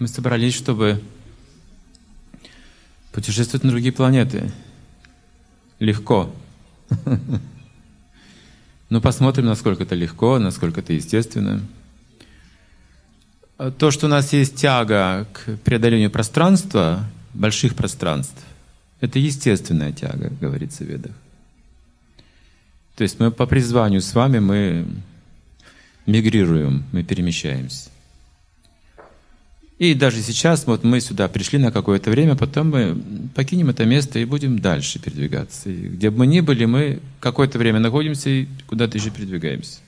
Мы собрались, чтобы путешествовать на другие планеты. Легко. Ну, посмотрим, насколько это легко, насколько это естественно. То, что у нас есть тяга к преодолению пространства, больших пространств, это естественная тяга, говорится в Ведах. То есть мы по призванию с вами мы мигрируем, мы перемещаемся. И даже сейчас вот мы сюда пришли на какое-то время, потом мы покинем это место и будем дальше передвигаться. И где бы мы ни были, мы какое-то время находимся и куда-то еще передвигаемся.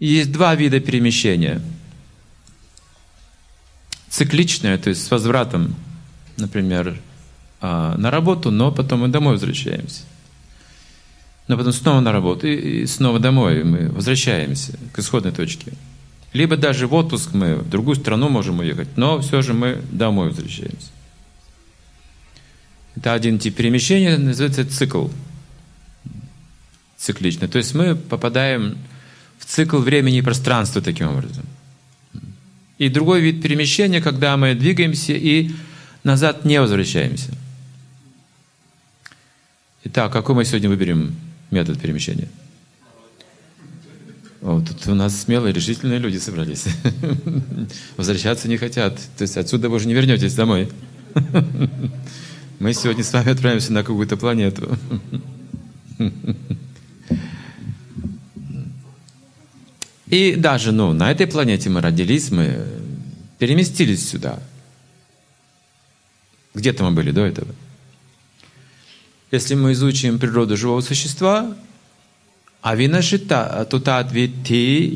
Есть два вида перемещения. Цикличное, то есть с возвратом, например, а, на работу, но потом мы домой возвращаемся. Но потом снова на работу и снова домой мы возвращаемся к исходной точке. Либо даже в отпуск мы в другую страну можем уехать, но все же мы домой возвращаемся. Это один тип перемещения, называется цикл. Цикличный. То есть мы попадаем в цикл времени и пространства таким образом. И другой вид перемещения, когда мы двигаемся и назад не возвращаемся. Итак, какой мы сегодня выберем метод перемещения? О, тут у нас смелые, решительные люди собрались. Возвращаться не хотят. То есть отсюда вы уже не вернетесь домой. Мы сегодня с вами отправимся на какую-то планету. И даже ну, на этой планете мы родились, мы переместились сюда. Где-то мы были до этого. Если мы изучим природу живого существа, Авинашита тутат вити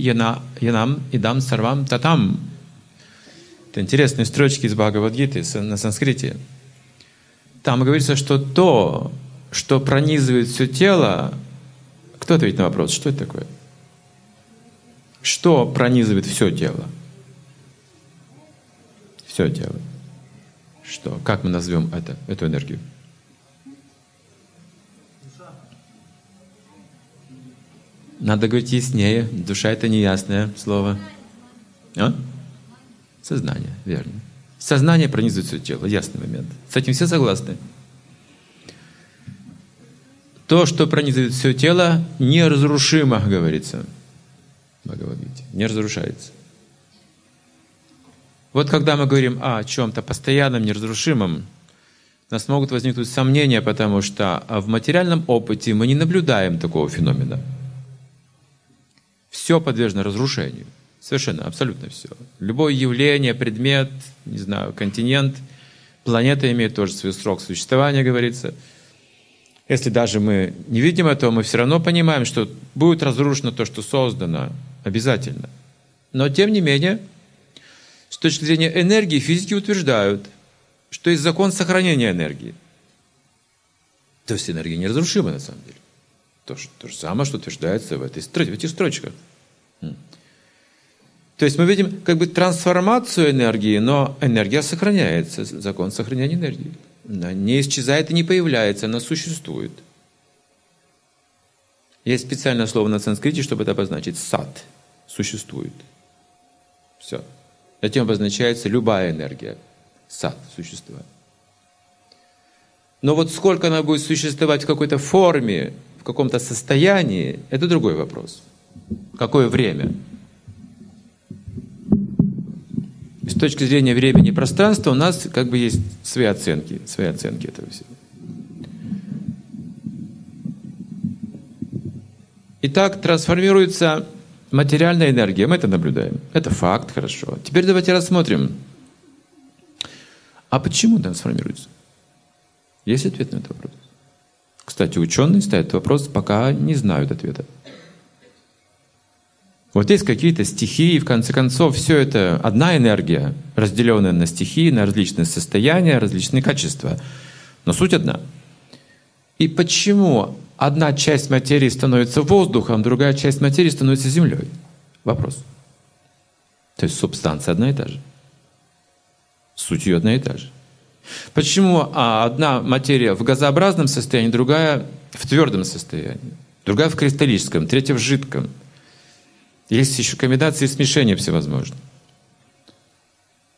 янам идам сарвам татам. Это интересные строчки из Бхагавадгиты на санскрите. Там говорится, что то, что пронизывает все тело, кто ответит на вопрос, что это такое? Что пронизывает все тело? Все тело. Что? Как мы назовем это, эту энергию? Надо говорить яснее. Душа — это неясное слово. А? Сознание, верно. Сознание пронизывает все тело. Ясный момент. С этим все согласны? То, что пронизывает все тело, неразрушимо, говорится Бхагавадгите. Не разрушается. Вот когда мы говорим о чем-то постоянном, неразрушимом, у нас могут возникнуть сомнения, потому что в материальном опыте мы не наблюдаем такого феномена – все подвержено разрушению. Совершенно, абсолютно все. Любое явление, предмет, не знаю, континент, планета имеет тоже свой срок существования, говорится. Если даже мы не видим этого, мы все равно понимаем, что будет разрушено то, что создано, обязательно. Но тем не менее, с точки зрения энергии, физики утверждают, что есть закон сохранения энергии. То есть энергия неразрушима на самом деле. То, то же самое, что утверждается в, этой, в этих строчках. То есть мы видим как бы трансформацию энергии, но энергия сохраняется, закон сохранения энергии. Она не исчезает и не появляется, она существует. Есть специальное слово на санскрите, чтобы это обозначить. Сад существует. Все. Этим обозначается любая энергия. Сад существует. Но вот сколько она будет существовать в какой-то форме, в каком-то состоянии, это другой вопрос. Какое время? С точки зрения времени и пространства у нас как бы есть свои оценки, свои оценки этого всего. Итак, трансформируется материальная энергия. Мы это наблюдаем. Это факт, хорошо. Теперь давайте рассмотрим. А почему трансформируется? Есть ответ на этот вопрос? Кстати, ученые ставят вопрос, пока не знают ответа. Вот есть какие-то стихии, в конце концов, все это одна энергия, разделенная на стихии, на различные состояния, различные качества. Но суть одна. И почему одна часть материи становится воздухом, другая часть материи становится землей? Вопрос. То есть субстанция одна и та же. Суть ее одна и та же. Почему а, одна материя в газообразном состоянии, другая в твердом состоянии, другая в кристаллическом, третья в жидком? Есть еще комбинации и смешения всевозможные.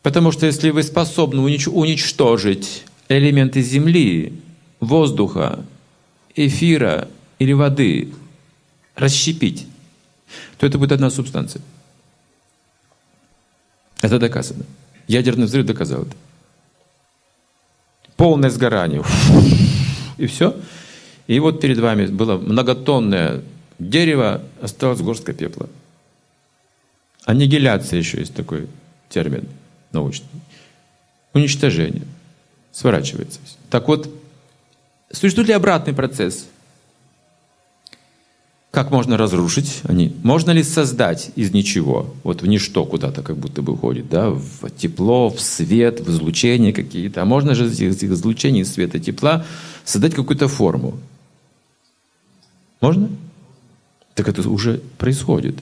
Потому что если вы способны уничтожить элементы земли, воздуха, эфира или воды, расщепить, то это будет одна субстанция. Это доказано. Ядерный взрыв доказал это. Полное сгорание. И все. И вот перед вами было многотонное дерево, осталось горстка пепла. Аннигиляция еще есть такой термин научный. Уничтожение. Сворачивается. Так вот, существует ли обратный процесс? Как можно разрушить они? Можно ли создать из ничего, вот в ничто куда-то как будто бы уходит, да, в тепло, в свет, в излучение какие-то. А можно же из этих излучений света, тепла создать какую-то форму? Можно? Так это уже происходит.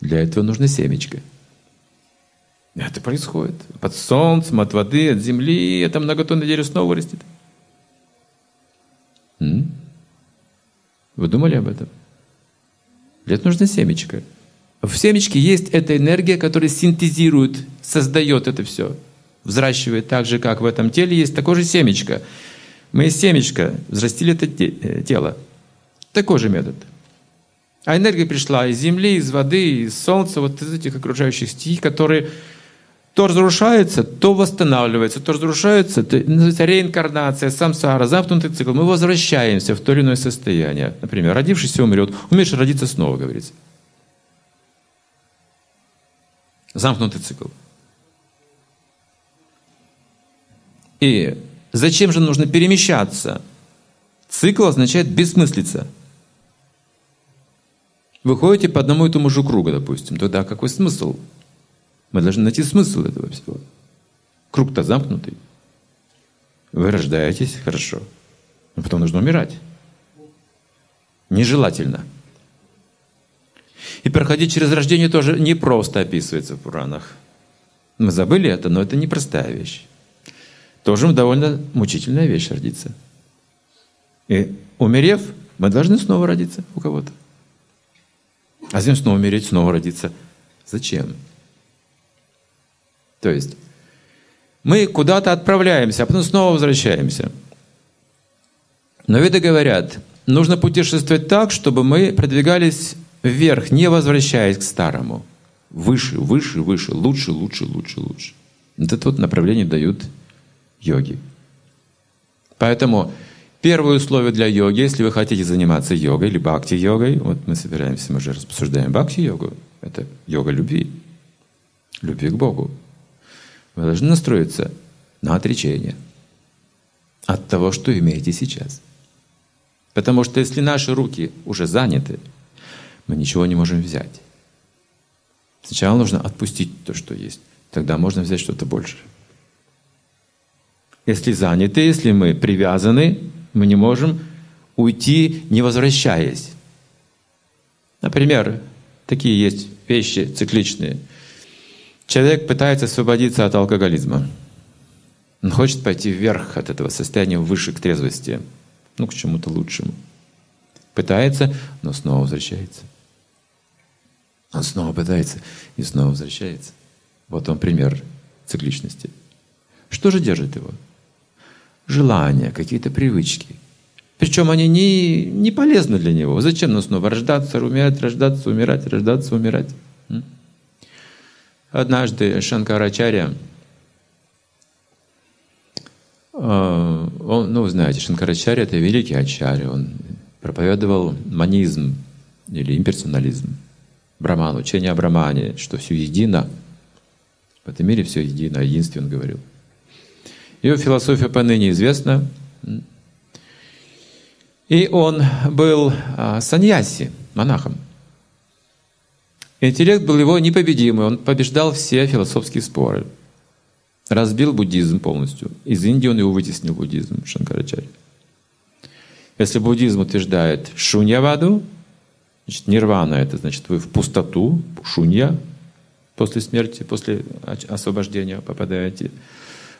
Для этого нужно семечко. Это происходит. Под солнцем, от воды, от земли. Это многотонное дерево снова вырастет. М? Вы думали об этом? Для этого нужно семечко. В семечке есть эта энергия, которая синтезирует, создает это все. Взращивает так же, как в этом теле есть такое же семечко. Мы из семечка взрастили это э, тело. Такой же метод. А энергия пришла из земли, из воды, из солнца, вот из этих окружающих стихий, которые то разрушаются, то восстанавливаются, то разрушаются, то называется реинкарнация, самсара, замкнутый цикл. Мы возвращаемся в то или иное состояние. Например, родившийся умрет, умеешь родиться снова, говорится. Замкнутый цикл. И зачем же нужно перемещаться? Цикл означает бессмыслица. Вы ходите по одному и тому же кругу, допустим. Тогда какой смысл? Мы должны найти смысл этого всего. Круг-то замкнутый. Вы рождаетесь, хорошо. Но потом нужно умирать. Нежелательно. И проходить через рождение тоже не просто описывается в Пуранах. Мы забыли это, но это непростая вещь. Тоже довольно мучительная вещь родиться. И умерев, мы должны снова родиться у кого-то. А затем снова умереть, снова родиться. Зачем? То есть мы куда-то отправляемся, а потом снова возвращаемся. Но веды говорят, нужно путешествовать так, чтобы мы продвигались вверх, не возвращаясь к старому. Выше, выше, выше, лучше, лучше, лучше, лучше. Вот это вот направление дают йоги. Поэтому первое условие для йоги, если вы хотите заниматься йогой или бхакти-йогой, вот мы собираемся, мы же обсуждаем бхакти-йогу, это йога любви, любви к Богу. Вы должны настроиться на отречение от того, что имеете сейчас. Потому что если наши руки уже заняты, мы ничего не можем взять. Сначала нужно отпустить то, что есть. Тогда можно взять что-то больше. Если заняты, если мы привязаны, мы не можем уйти, не возвращаясь. Например, такие есть вещи цикличные – Человек пытается освободиться от алкоголизма. Он хочет пойти вверх от этого состояния, выше к трезвости, ну, к чему-то лучшему. Пытается, но снова возвращается. Он снова пытается и снова возвращается. Вот он пример цикличности. Что же держит его? Желания, какие-то привычки. Причем они не, не полезны для него. Зачем нам снова рождаться, умирать, рождаться, умирать, рождаться, умирать? Однажды Шанкарачаря, э, он, ну, знаете, Шанкарачаря — это великий ачарья, он проповедовал манизм или имперсонализм, браман, учение о брамане, что все едино, в этом мире все едино, о он говорил. Его философия поныне известна. И он был а, саньяси, монахом. Интеллект был его непобедимый, он побеждал все философские споры. Разбил буддизм полностью. Из Индии он его вытеснил, буддизм, Шанкарачарья. Если буддизм утверждает шуньяваду, значит, нирвана — это значит вы в пустоту, шунья, после смерти, после освобождения попадаете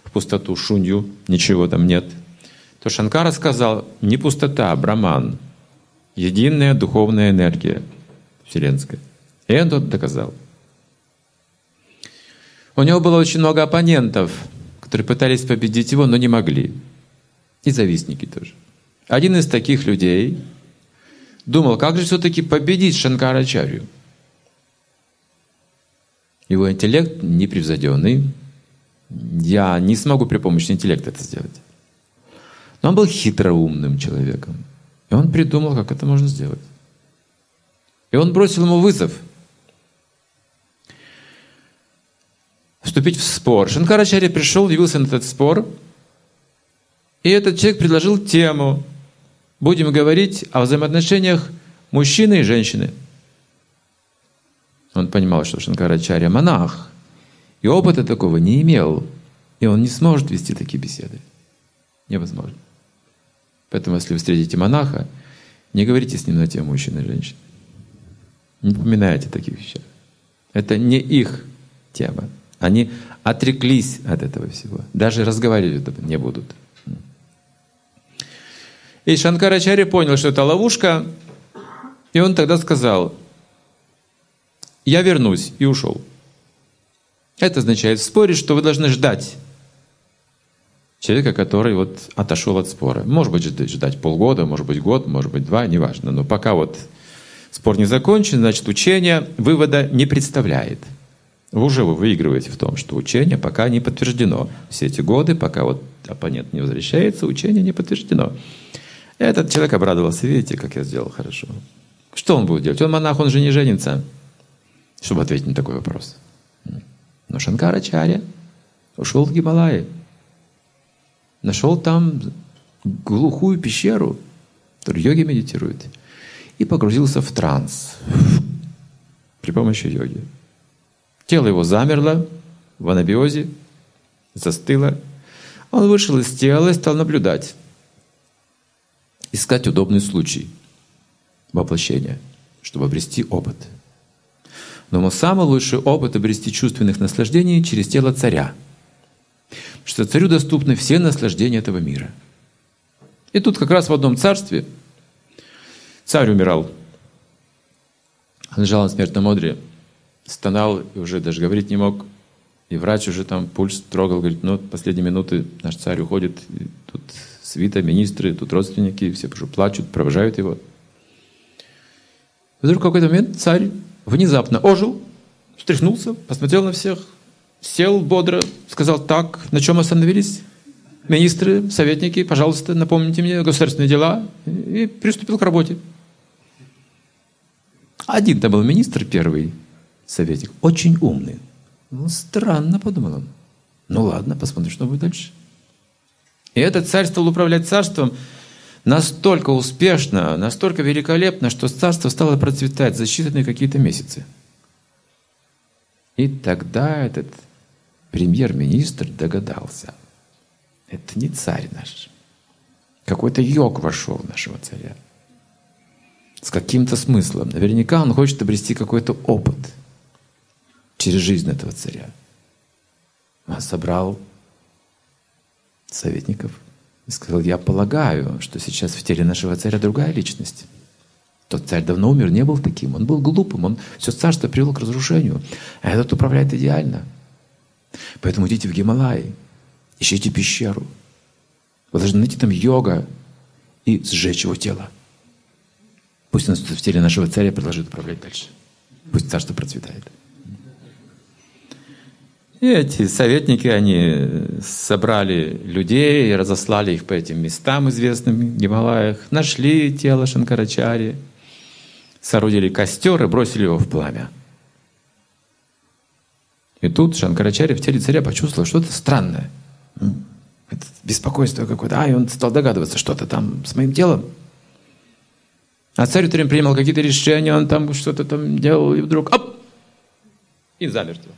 в пустоту, шунью, ничего там нет, то Шанкара сказал, не пустота, а браман, единая духовная энергия вселенская — и он тут доказал. У него было очень много оппонентов, которые пытались победить его, но не могли. И завистники тоже. Один из таких людей думал, как же все-таки победить Шанкарачарью. Его интеллект непревзойденный. Я не смогу при помощи интеллекта это сделать. Но он был хитроумным человеком. И он придумал, как это можно сделать. И он бросил ему вызов. Вступить в спор. Шанкарачарья пришел, явился на этот спор. И этот человек предложил тему. Будем говорить о взаимоотношениях мужчины и женщины. Он понимал, что Шанкарачарья монах. И опыта такого не имел. И он не сможет вести такие беседы. Невозможно. Поэтому, если вы встретите монаха, не говорите с ним на тему мужчины и женщины. Не поминайте таких вещей. Это не их тема. Они отреклись от этого всего. Даже разговаривать не будут. И Шанкарачари понял, что это ловушка, и он тогда сказал, я вернусь, и ушел. Это означает в споре, что вы должны ждать человека, который вот отошел от спора. Может быть, ждать полгода, может быть, год, может быть, два, неважно. Но пока вот спор не закончен, значит, учение вывода не представляет. Вы уже вы выигрываете в том, что учение пока не подтверждено. Все эти годы, пока вот оппонент не возвращается, учение не подтверждено. Этот человек обрадовался, видите, как я сделал хорошо. Что он будет делать? Он монах, он же не женится, чтобы ответить на такой вопрос. Но Шанкарачарья ушел в Гималаи нашел там глухую пещеру, йоги медитируют, и погрузился в транс при помощи йоги. Тело его замерло в анабиозе, застыло. Он вышел из тела и стал наблюдать, искать удобный случай воплощения, чтобы обрести опыт. Но самый лучший опыт обрести чувственных наслаждений через тело царя – что царю доступны все наслаждения этого мира. И тут как раз в одном царстве царь умирал. Он лежал на смертном одре, стонал уже даже говорить не мог. И врач уже там пульс трогал, говорит, ну, последние минуты наш царь уходит. Тут свита, министры, тут родственники, все плачут, провожают его. Вдруг в какой-то момент царь внезапно ожил, встряхнулся, посмотрел на всех, сел бодро, сказал, так, на чем остановились? Министры, советники, пожалуйста, напомните мне государственные дела. И приступил к работе. Один-то был министр первый, советник, очень умный. Ну, странно, подумал он. Ну ладно, посмотрим, что будет дальше. И этот царь стал управлять царством настолько успешно, настолько великолепно, что царство стало процветать за считанные какие-то месяцы. И тогда этот премьер-министр догадался. Это не царь наш. Какой-то йог вошел в нашего царя. С каким-то смыслом. Наверняка он хочет обрести какой-то опыт через жизнь этого царя. Он собрал советников и сказал, я полагаю, что сейчас в теле нашего царя другая личность. Тот царь давно умер, не был таким. Он был глупым, он все царство привел к разрушению. А этот управляет идеально. Поэтому идите в Гималаи, ищите пещеру. Вы должны найти там йога и сжечь его тело. Пусть он в теле нашего царя продолжит управлять дальше. Пусть царство процветает. И эти советники, они собрали людей и разослали их по этим местам известным в Гималаях, нашли тело Шанкарачари, соорудили костер и бросили его в пламя. И тут Шанкарачари в теле царя почувствовал что-то странное. Это беспокойство какое-то. А, и он стал догадываться, что-то там с моим телом. А царь время принимал какие-то решения, он там что-то там делал, и вдруг оп! И замертво.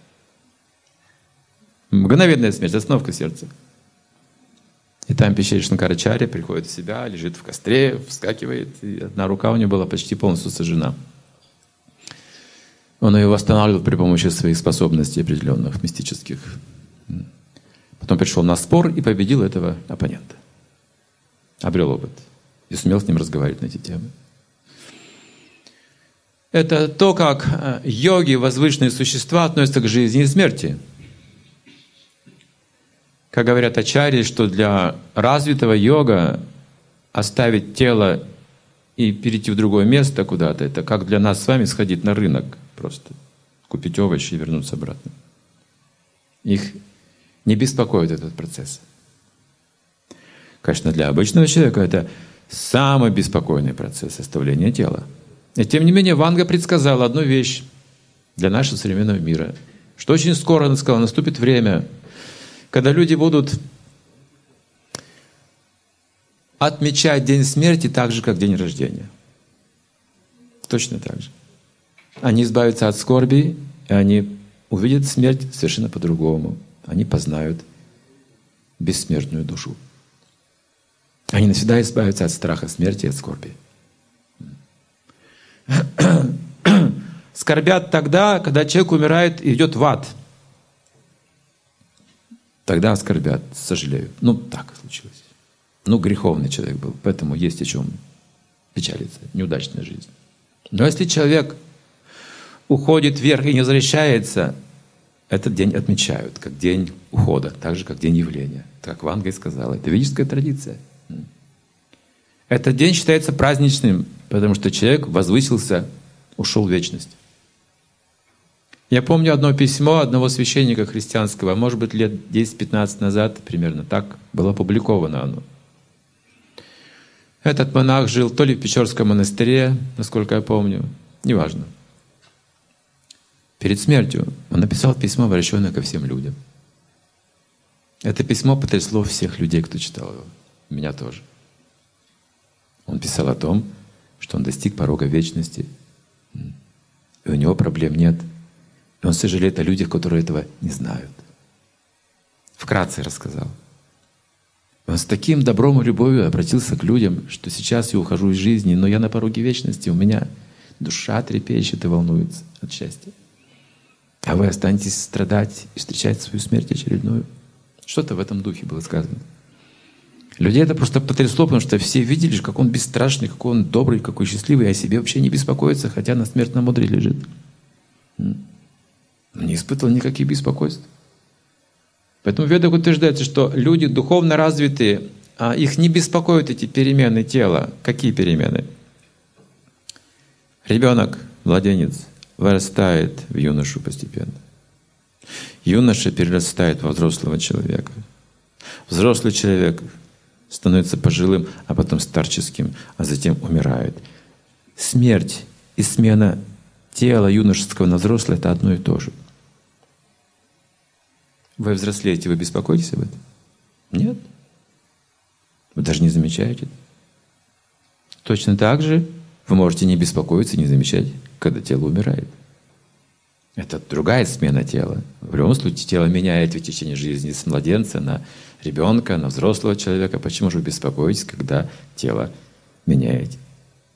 Мгновенная смерть, остановка сердца. И там пещере Шанкарачари приходит в себя, лежит в костре, вскакивает, и одна рука у него была почти полностью сожжена. Он ее восстанавливал при помощи своих способностей определенных, мистических. Потом пришел на спор и победил этого оппонента. Обрел опыт. И сумел с ним разговаривать на эти темы. Это то, как э, йоги, возвышенные существа относятся к жизни и смерти. Как говорят ачари, что для развитого йога оставить тело и перейти в другое место куда-то, это как для нас с вами сходить на рынок просто, купить овощи и вернуться обратно. Их не беспокоит этот процесс. Конечно, для обычного человека это самый беспокойный процесс оставления тела. И тем не менее, Ванга предсказала одну вещь для нашего современного мира, что очень скоро, она сказала, наступит время, когда люди будут отмечать день смерти так же, как день рождения. Точно так же. Они избавятся от скорби, и они увидят смерть совершенно по-другому. Они познают бессмертную душу. Они навсегда избавятся от страха смерти и от скорби. Скорбят тогда, когда человек умирает и идет в ад – Тогда оскорбят, сожалеют. Ну, так случилось. Ну, греховный человек был, поэтому есть о чем печалиться. Неудачная жизнь. Но если человек уходит вверх и не возвращается, этот день отмечают как день ухода, так же, как день явления. Так Ванга и сказала. Это ведическая традиция. Этот день считается праздничным, потому что человек возвысился, ушел в вечность. Я помню одно письмо одного священника христианского, может быть, лет 10-15 назад, примерно так, было опубликовано оно. Этот монах жил то ли в Печорском монастыре, насколько я помню, неважно. Перед смертью он написал письмо, обращенное ко всем людям. Это письмо потрясло всех людей, кто читал его. Меня тоже. Он писал о том, что он достиг порога вечности, и у него проблем нет – и он сожалеет о людях, которые этого не знают. Вкратце рассказал. Он с таким добром и любовью обратился к людям, что сейчас я ухожу из жизни, но я на пороге вечности, у меня душа трепещет и волнуется от счастья. А вы останетесь страдать и встречать свою смерть очередную. Что-то в этом духе было сказано. Людей это просто потрясло, потому что все видели, как он бесстрашный, какой он добрый, какой счастливый, а о себе вообще не беспокоится, хотя на смертном одре лежит не испытывал никаких беспокойств. Поэтому в ведах утверждается, что люди духовно развитые, а их не беспокоят эти перемены тела. Какие перемены? Ребенок, младенец, вырастает в юношу постепенно. Юноша перерастает во взрослого человека. Взрослый человек становится пожилым, а потом старческим, а затем умирает. Смерть и смена тела юношеского на взрослое — это одно и то же — вы взрослеете, вы беспокоитесь об этом? Нет. Вы даже не замечаете. Точно так же вы можете не беспокоиться, не замечать, когда тело умирает. Это другая смена тела. В любом случае тело меняет в течение жизни с младенца на ребенка, на взрослого человека. Почему же вы беспокоитесь, когда тело меняете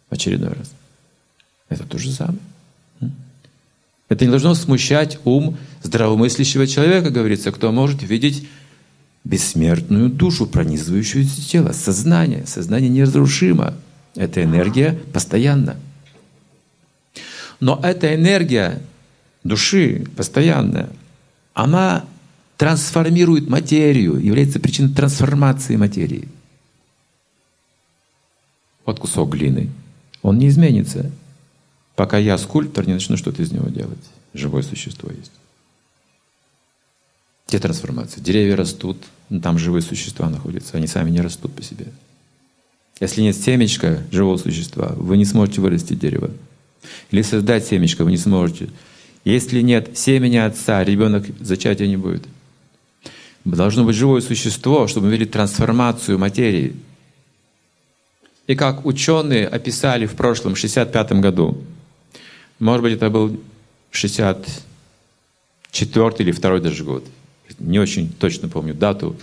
в очередной раз? Это то же самое. Это не должно смущать ум здравомыслящего человека, говорится, кто может видеть бессмертную душу, пронизывающую тело, сознание. Сознание неразрушимо. Эта энергия постоянна. Но эта энергия души постоянная, она трансформирует материю, является причиной трансформации материи. Вот кусок глины. Он не изменится пока я, скульптор, не начну что-то из него делать. Живое существо есть. Где трансформация? Деревья растут, там живые существа находятся, они сами не растут по себе. Если нет семечка живого существа, вы не сможете вырастить дерево. Или создать семечко вы не сможете. Если нет семени отца, ребенок зачатия не будет. Должно быть живое существо, чтобы мы видели трансформацию материи. И как ученые описали в прошлом, 65 году, может быть, это был 64 или 2 даже год. Не очень точно помню дату.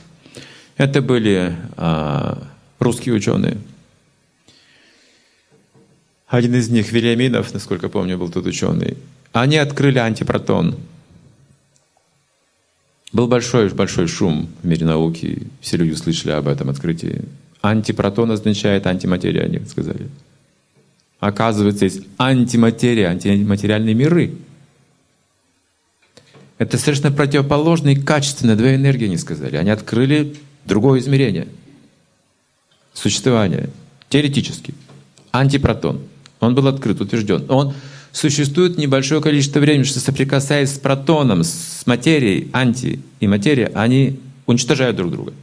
Это были а, русские ученые. Один из них, Вильяминов, насколько помню, был тут ученый. Они открыли антипротон. Был большой, большой шум в мире науки. Все люди слышали об этом открытии. Антипротон означает антиматерия, они сказали. Оказывается, есть антиматерия, антиматериальные миры. Это совершенно противоположные качественные две энергии, они сказали. Они открыли другое измерение существования, теоретически. Антипротон. Он был открыт, утвержден. Он существует небольшое количество времени, что соприкасаясь с протоном, с материей, анти и материя, они уничтожают друг друга.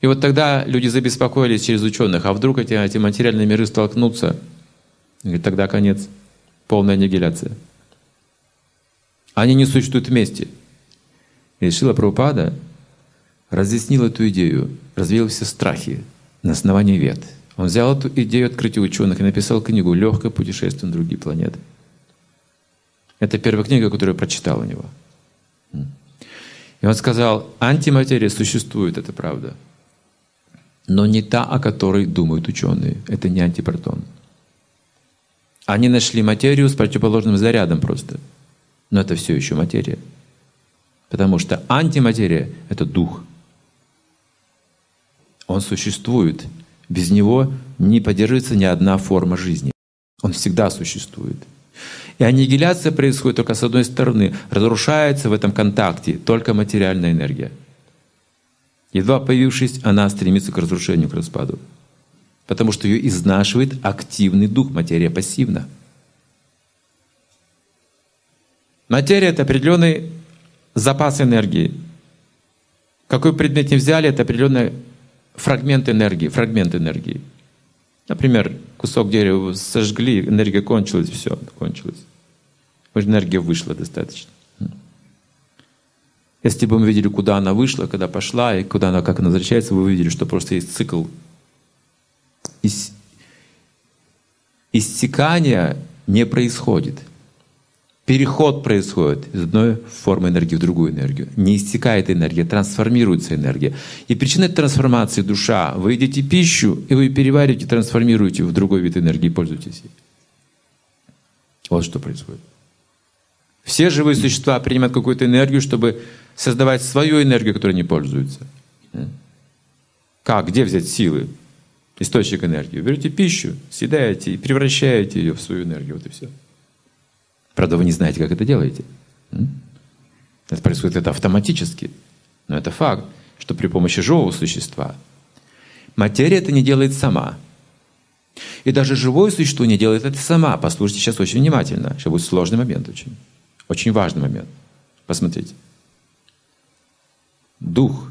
И вот тогда люди забеспокоились через ученых, а вдруг эти, эти материальные миры столкнутся, и тогда конец, полная аннигиляция. Они не существуют вместе. И Шила Прабхупада разъяснил эту идею, развеял все страхи на основании вет. Он взял эту идею открытия ученых и написал книгу «Легкое путешествие на другие планеты». Это первая книга, которую я прочитал у него. И он сказал, антиматерия существует, это правда – но не та, о которой думают ученые. Это не антипротон. Они нашли материю с противоположным зарядом просто. Но это все еще материя. Потому что антиматерия — это дух. Он существует. Без него не поддерживается ни одна форма жизни. Он всегда существует. И аннигиляция происходит только с одной стороны. Разрушается в этом контакте только материальная энергия — Едва появившись, она стремится к разрушению, к распаду. Потому что ее изнашивает активный дух, материя пассивна. Материя — это определенный запас энергии. Какой предмет не взяли, это определенный фрагмент энергии, фрагмент энергии. Например, кусок дерева сожгли, энергия кончилась, все, кончилась. Энергия вышла достаточно. Если бы мы видели, куда она вышла, когда пошла, и куда она, как она возвращается, вы увидели, что просто есть цикл Ис... Иссякания не происходит. Переход происходит из одной формы энергии в другую энергию. Не иссякает энергия, трансформируется энергия. И причина трансформации — душа. Вы едите пищу, и вы перевариваете, трансформируете в другой вид энергии, пользуетесь ей. Вот что происходит. Все живые существа принимают какую-то энергию, чтобы создавать свою энергию, которой не пользуются. Как? Где взять силы? Источник энергии. Берете пищу, съедаете и превращаете ее в свою энергию. Вот и все. Правда, вы не знаете, как это делаете. Это происходит это автоматически. Но это факт, что при помощи живого существа материя это не делает сама. И даже живое существо не делает это сама. Послушайте сейчас очень внимательно. Сейчас будет сложный момент очень. Очень важный момент. Посмотрите. Дух,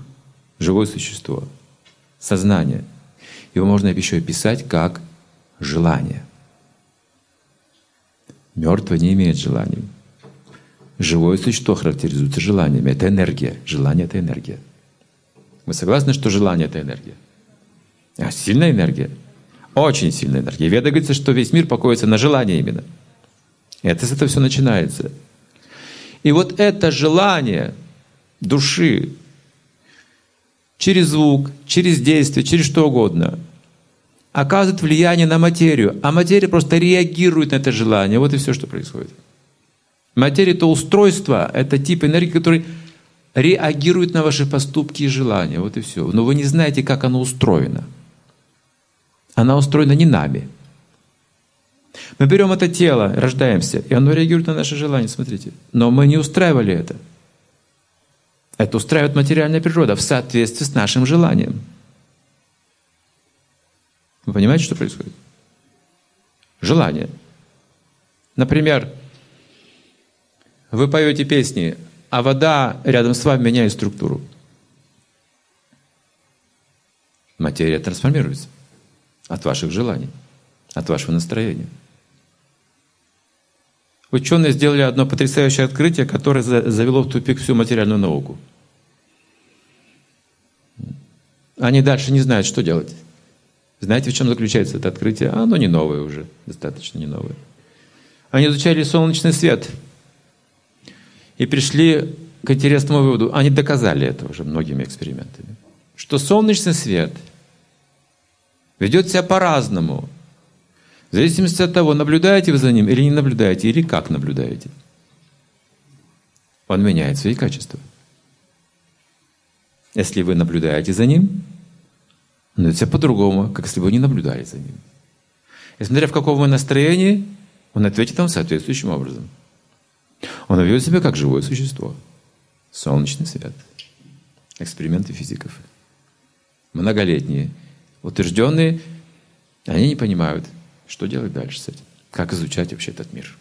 живое существо, сознание. Его можно еще описать как желание. Мертвое не имеет желаний. Живое существо характеризуется желаниями. Это энергия. Желание — это энергия. Вы согласны, что желание — это энергия? А сильная энергия. Очень сильная энергия. Веда говорится, что весь мир покоится на желании именно. Это с этого все начинается. И вот это желание души через звук, через действие, через что угодно оказывает влияние на материю, а материя просто реагирует на это желание. Вот и все, что происходит. Материя — это устройство, это тип энергии, который реагирует на ваши поступки и желания. Вот и все. Но вы не знаете, как оно устроено. Она устроена не нами. Мы берем это тело, рождаемся, и оно реагирует на наши желания, смотрите. Но мы не устраивали это. Это устраивает материальная природа в соответствии с нашим желанием. Вы понимаете, что происходит? Желание. Например, вы поете песни, а вода рядом с вами меняет структуру. Материя трансформируется от ваших желаний, от вашего настроения. Ученые сделали одно потрясающее открытие, которое завело в тупик всю материальную науку. Они дальше не знают, что делать. Знаете, в чем заключается это открытие? А оно не новое уже, достаточно не новое. Они изучали солнечный свет и пришли к интересному выводу. Они доказали это уже многими экспериментами. Что солнечный свет ведет себя по-разному в зависимости от того, наблюдаете вы за ним или не наблюдаете, или как наблюдаете. Он меняет свои качества. Если вы наблюдаете за ним, он ведет себя по-другому, как если бы вы не наблюдали за ним. И смотря в каком вы настроении, он ответит вам соответствующим образом. Он ведет себя как живое существо. Солнечный свет. Эксперименты физиков. Многолетние. Утвержденные, они не понимают, что делать дальше с этим. Как изучать вообще этот мир.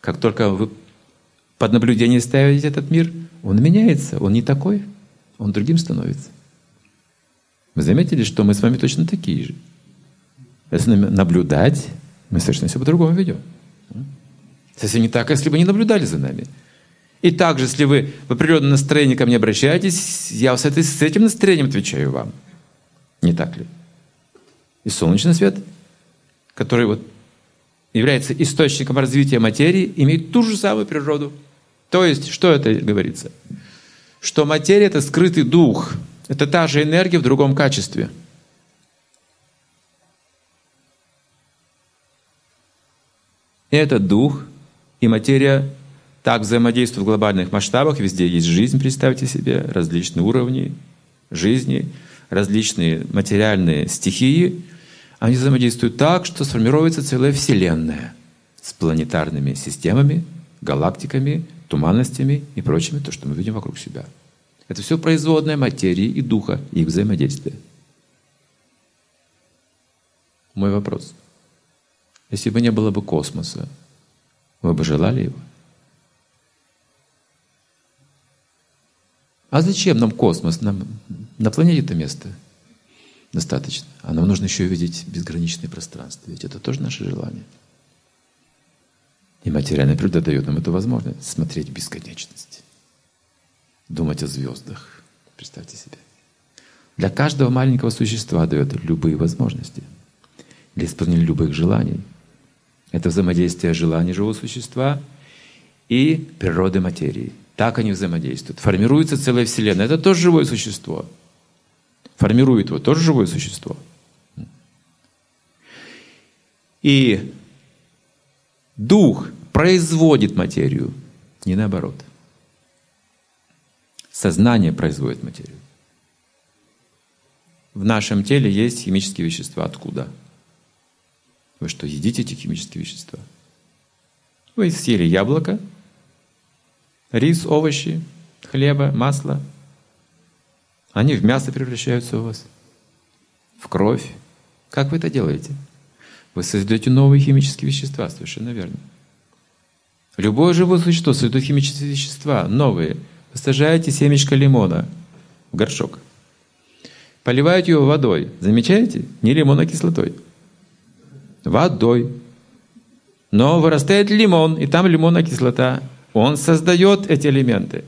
Как только вы под наблюдение ставите этот мир, он меняется, он не такой, он другим становится. Вы заметили, что мы с вами точно такие же. Если наблюдать, мы совершенно все по-другому ведем. Совсем не так, если бы не наблюдали за нами. И также, если вы в определенном настроении ко мне обращаетесь, я с, этой, с этим настроением отвечаю вам. Не так ли? И солнечный свет, который вот является источником развития материи, имеет ту же самую природу. То есть, что это говорится? Что материя – это скрытый дух, это та же энергия в другом качестве. И этот дух и материя так взаимодействуют в глобальных масштабах. Везде есть жизнь, представьте себе, различные уровни жизни, различные материальные стихии. Они взаимодействуют так, что сформируется целая Вселенная с планетарными системами, галактиками, туманностями и прочими, то, что мы видим вокруг себя. Это все производная материи и духа, их взаимодействие. Мой вопрос. Если бы не было бы космоса, вы бы желали его? А зачем нам космос? Нам на планете-то место достаточно. А нам нужно еще увидеть безграничное пространство. Ведь это тоже наше желание. И материальная природа дает нам эту возможность смотреть бесконечность, думать о звездах. Представьте себе. Для каждого маленького существа дает любые возможности для исполнения любых желаний. Это взаимодействие желаний живого существа и природы материи. Так они взаимодействуют. Формируется целая Вселенная. Это тоже живое существо. Формирует его тоже живое существо. И Дух производит материю, не наоборот. Сознание производит материю. В нашем теле есть химические вещества. Откуда? Вы что, едите эти химические вещества? Вы съели яблоко, рис, овощи, хлеба, масло. Они в мясо превращаются у вас, в кровь. Как вы это делаете? Вы создаете новые химические вещества, совершенно верно. Любое живое существо создает химические вещества, новые. Вы сажаете семечко лимона в горшок. Поливаете его водой. Замечаете? Не лимонокислотой. Водой. Но вырастает лимон, и там лимонная кислота. Он создает эти элементы.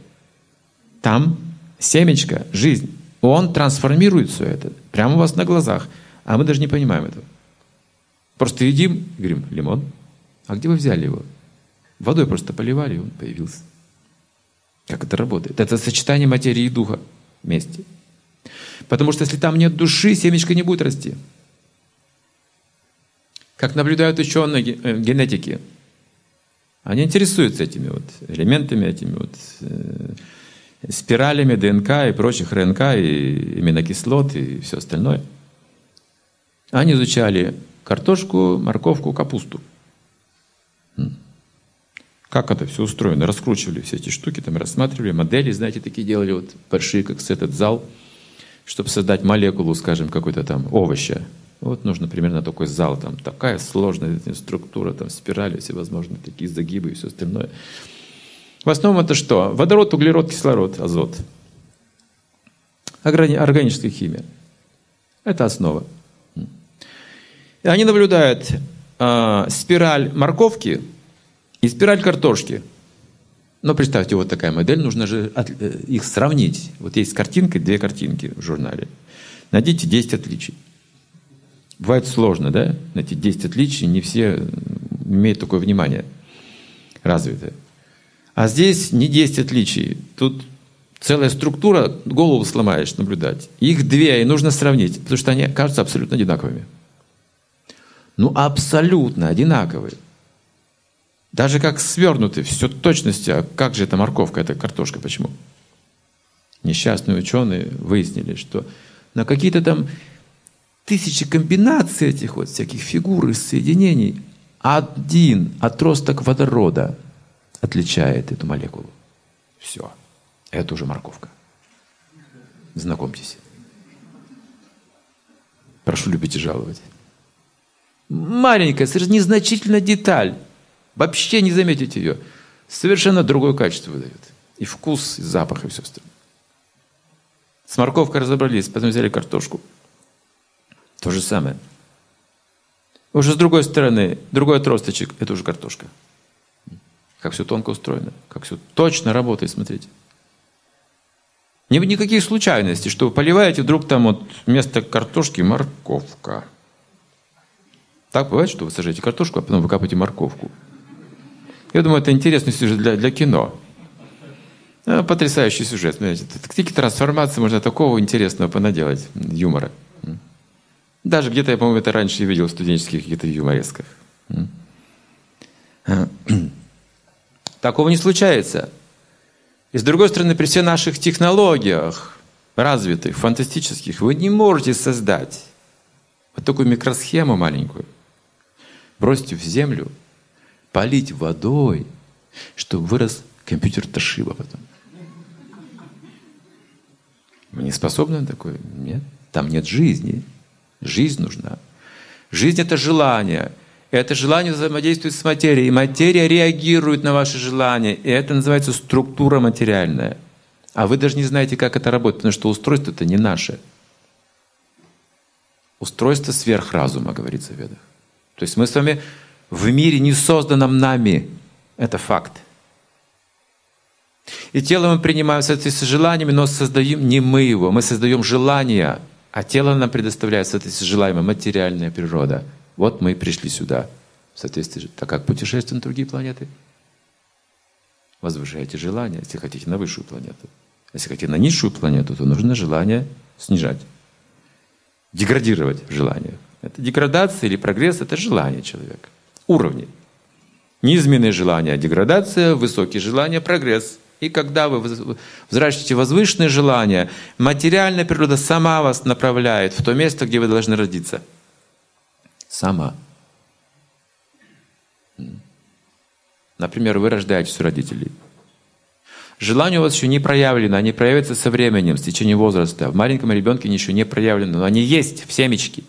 Там семечко, жизнь. Он трансформирует все это. Прямо у вас на глазах. А мы даже не понимаем этого. Просто едим говорим, лимон. А где вы взяли его? Водой просто поливали, и он появился. Как это работает? Это сочетание материи и духа вместе. Потому что если там нет души, семечко не будет расти. Как наблюдают ученые э, генетики, они интересуются этими вот элементами, этими вот э, спиралями ДНК и прочих РНК, и аминокислот, и все остальное. Они изучали картошку, морковку, капусту. Как это все устроено? Раскручивали все эти штуки, там рассматривали, модели, знаете, такие делали, вот большие, как с этот зал, чтобы создать молекулу, скажем, какой-то там овоща. Вот нужно примерно такой зал, там такая сложная структура, там спирали всевозможные такие загибы и все остальное. В основном это что? Водород, углерод, кислород, азот. Органическая химия. Это основа. И они наблюдают э, спираль морковки и спираль картошки. Но представьте, вот такая модель, нужно же от, э, их сравнить. Вот есть картинка, две картинки в журнале. Найдите 10 отличий. Бывает сложно, да? Найти 10 отличий, не все имеют такое внимание развитое. А здесь не 10 отличий. Тут целая структура, голову сломаешь наблюдать. Их две, и нужно сравнить, потому что они кажутся абсолютно одинаковыми ну абсолютно одинаковые. Даже как свернуты, все точности. А как же эта морковка, эта картошка, почему? Несчастные ученые выяснили, что на какие-то там тысячи комбинаций этих вот всяких фигур и соединений один отросток водорода отличает эту молекулу. Все. Это уже морковка. Знакомьтесь. Прошу любить и жаловать. Маленькая, совершенно незначительная деталь. Вообще не заметите ее. Совершенно другое качество выдает. И вкус, и запах, и все остальное. С морковкой разобрались, потом взяли картошку. То же самое. Уже с другой стороны, другой отросточек, это уже картошка. Как все тонко устроено, как все точно работает, смотрите. Никаких случайностей, что вы поливаете, вдруг там вот вместо картошки морковка. Так бывает, что вы сажаете картошку, а потом вы капаете морковку. Я думаю, это интересный сюжет для, для кино. А, потрясающий сюжет. Какие трансформации можно такого интересного понаделать, юмора. Даже где-то, я, по-моему, это раньше видел в студенческих каких-то юморесках. Такого не случается. И с другой стороны, при всех наших технологиях, развитых, фантастических, вы не можете создать вот такую микросхему маленькую, бросить в землю, полить водой, чтобы вырос компьютер Тошиба потом. Мы не способны на такое? Нет. Там нет жизни. Жизнь нужна. Жизнь — это желание — это желание взаимодействует с материей. И материя реагирует на ваши желания. И это называется структура материальная. А вы даже не знаете, как это работает, потому что устройство это не наше. Устройство сверхразума, говорится в Ведах. То есть мы с вами в мире не созданном нами. Это факт. И тело мы принимаем в соответствии с желаниями, но создаем не мы его, мы создаем желания, а тело нам предоставляет в соответствии с желаемым материальная природа – вот мы пришли сюда, в соответствии, так как путешествуем на другие планеты. Возвышайте желание, если хотите на высшую планету. Если хотите на низшую планету, то нужно желание снижать. Деградировать желание. Это деградация или прогресс – это желание человека. Уровни. Низменные желания – деградация, высокие желания – прогресс. И когда вы взращиваете возвышенные желания, материальная природа сама вас направляет в то место, где вы должны родиться – сама. Например, вы рождаетесь у родителей. Желания у вас еще не проявлены, они проявятся со временем, с течением возраста. В маленьком ребенке они еще не проявлены, но они есть в семечке.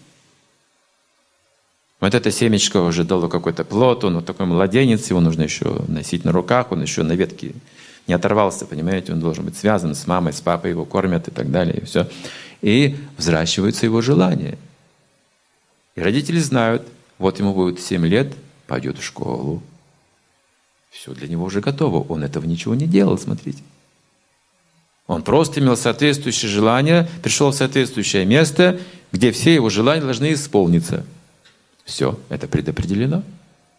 Вот это семечко уже дало какой-то плод, он вот такой младенец, его нужно еще носить на руках, он еще на ветке не оторвался, понимаете, он должен быть связан с мамой, с папой, его кормят и так далее, и все. И взращиваются его желания. И родители знают, вот ему будет 7 лет, пойдет в школу. Все для него уже готово. Он этого ничего не делал, смотрите. Он просто имел соответствующее желание, пришел в соответствующее место, где все его желания должны исполниться. Все, это предопределено.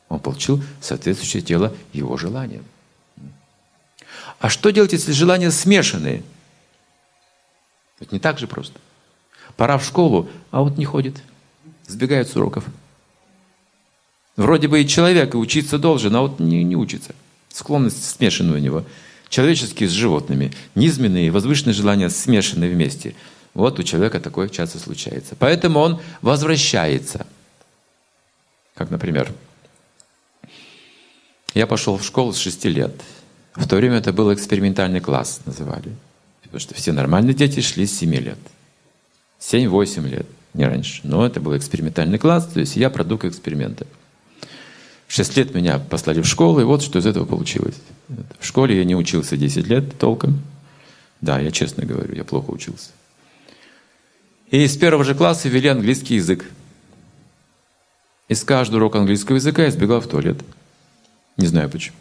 Он получил соответствующее тело его желаниям. А что делать, если желания смешанные? Это не так же просто. Пора в школу, а вот не ходит – сбегают с уроков. Вроде бы и человек учиться должен, а вот не, не учится. Склонность смешанная у него. Человеческие с животными. Низменные и возвышенные желания смешаны вместе. Вот у человека такое часто случается. Поэтому он возвращается. Как, например, я пошел в школу с 6 лет. В то время это был экспериментальный класс, называли. Потому что все нормальные дети шли с 7 лет. 7-8 лет не раньше. Но это был экспериментальный класс, то есть я продукт эксперимента. В 6 лет меня послали в школу, и вот что из этого получилось. В школе я не учился 10 лет толком. Да, я честно говорю, я плохо учился. И с первого же класса ввели английский язык. И с каждого урока английского языка я избегал в туалет. Не знаю почему.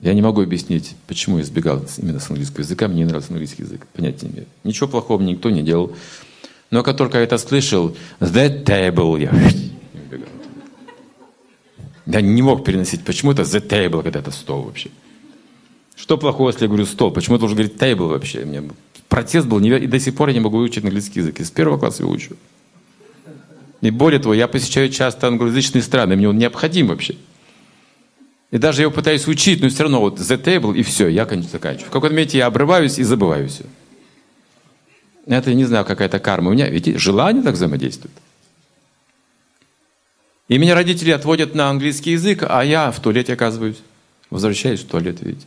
Я не могу объяснить, почему я избегал именно с английского языка. Мне не нравился английский язык. Понятия не имею. Ничего плохого никто не делал. Но как только это слышал, the table, я я не мог переносить. Почему это the table, когда это стол вообще? Что плохого, если я говорю стол? Почему я должен говорить table вообще? У меня протест был, и до сих пор я не могу выучить английский язык. Из первого класса я учу. И более того, я посещаю часто англоязычные страны, мне он необходим вообще. И даже я его пытаюсь учить, но все равно вот the table, и все, я заканчиваю. В какой-то моменте я обрываюсь и забываю все. Это, не знаю, какая-то карма. У меня, видите, желание так взаимодействует. И меня родители отводят на английский язык, а я в туалете оказываюсь. Возвращаюсь в туалет, видите.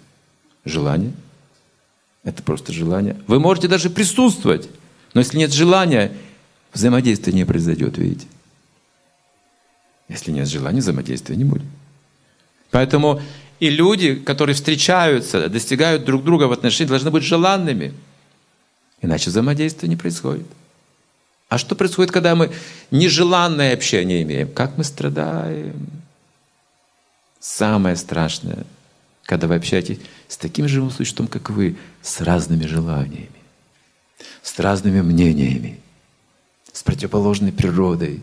Желание. Это просто желание. Вы можете даже присутствовать, но если нет желания, взаимодействие не произойдет, видите. Если нет желания, взаимодействия не будет. Поэтому и люди, которые встречаются, достигают друг друга в отношениях, должны быть желанными. Иначе взаимодействие не происходит. А что происходит, когда мы нежеланное общение имеем? Как мы страдаем? Самое страшное, когда вы общаетесь с таким живым существом, как вы, с разными желаниями, с разными мнениями, с противоположной природой.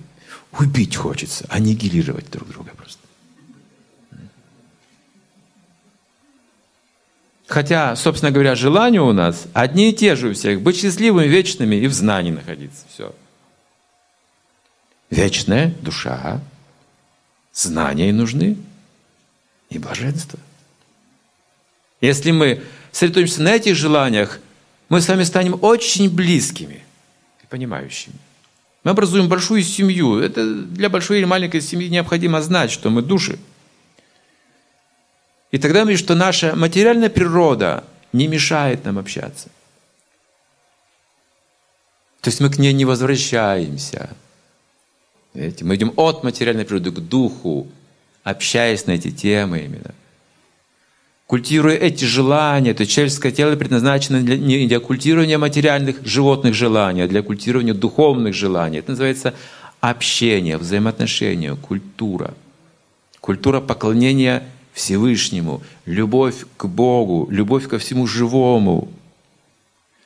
Убить хочется, аннигилировать друг друга просто. Хотя, собственно говоря, желания у нас одни и те же у всех. Быть счастливыми, вечными и в знании находиться. Все. Вечная душа, знания нужны и блаженство. Если мы сосредоточимся на этих желаниях, мы с вами станем очень близкими и понимающими. Мы образуем большую семью. Это для большой или маленькой семьи необходимо знать, что мы души – и тогда мы видим, что наша материальная природа не мешает нам общаться. То есть мы к ней не возвращаемся. Видите? Мы идем от материальной природы к духу, общаясь на эти темы именно. Культируя эти желания, то человеческое тело предназначено для, не для культивирования материальных животных желаний, а для культивирования духовных желаний. Это называется общение, взаимоотношения, культура. Культура поклонения Всевышнему, любовь к Богу, любовь ко всему живому.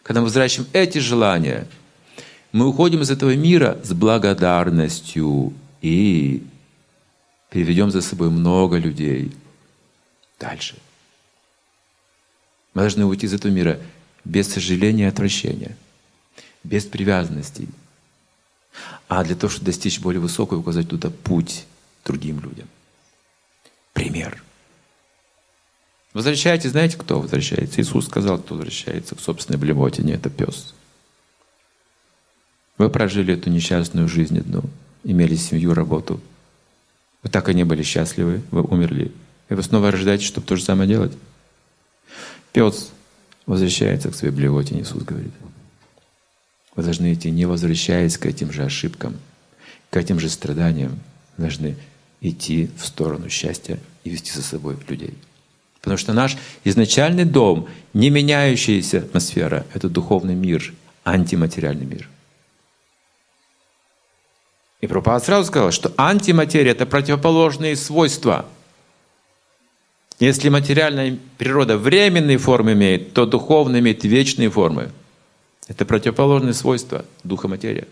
Когда мы возвращаем эти желания, мы уходим из этого мира с благодарностью и приведем за собой много людей дальше. Мы должны уйти из этого мира без сожаления и отвращения, без привязанностей. А для того, чтобы достичь более высокого, указать туда путь другим людям. Пример – Возвращайтесь, знаете, кто возвращается? Иисус сказал, кто возвращается в собственной блемотине, это пес. Вы прожили эту несчастную жизнь одну, имели семью, работу. Вы так и не были счастливы, вы умерли. И вы снова ожидаете, чтобы то же самое делать. Пес возвращается к своей блевотине, Иисус говорит. Вы должны идти, не возвращаясь к этим же ошибкам, к этим же страданиям. Должны идти в сторону счастья и вести за собой людей. Потому что наш изначальный дом, не меняющаяся атмосфера, это духовный мир, антиматериальный мир. И Пропад сразу сказал, что антиматерия – это противоположные свойства. Если материальная природа временные формы имеет, то духовная имеет вечные формы. Это противоположные свойства духа материя.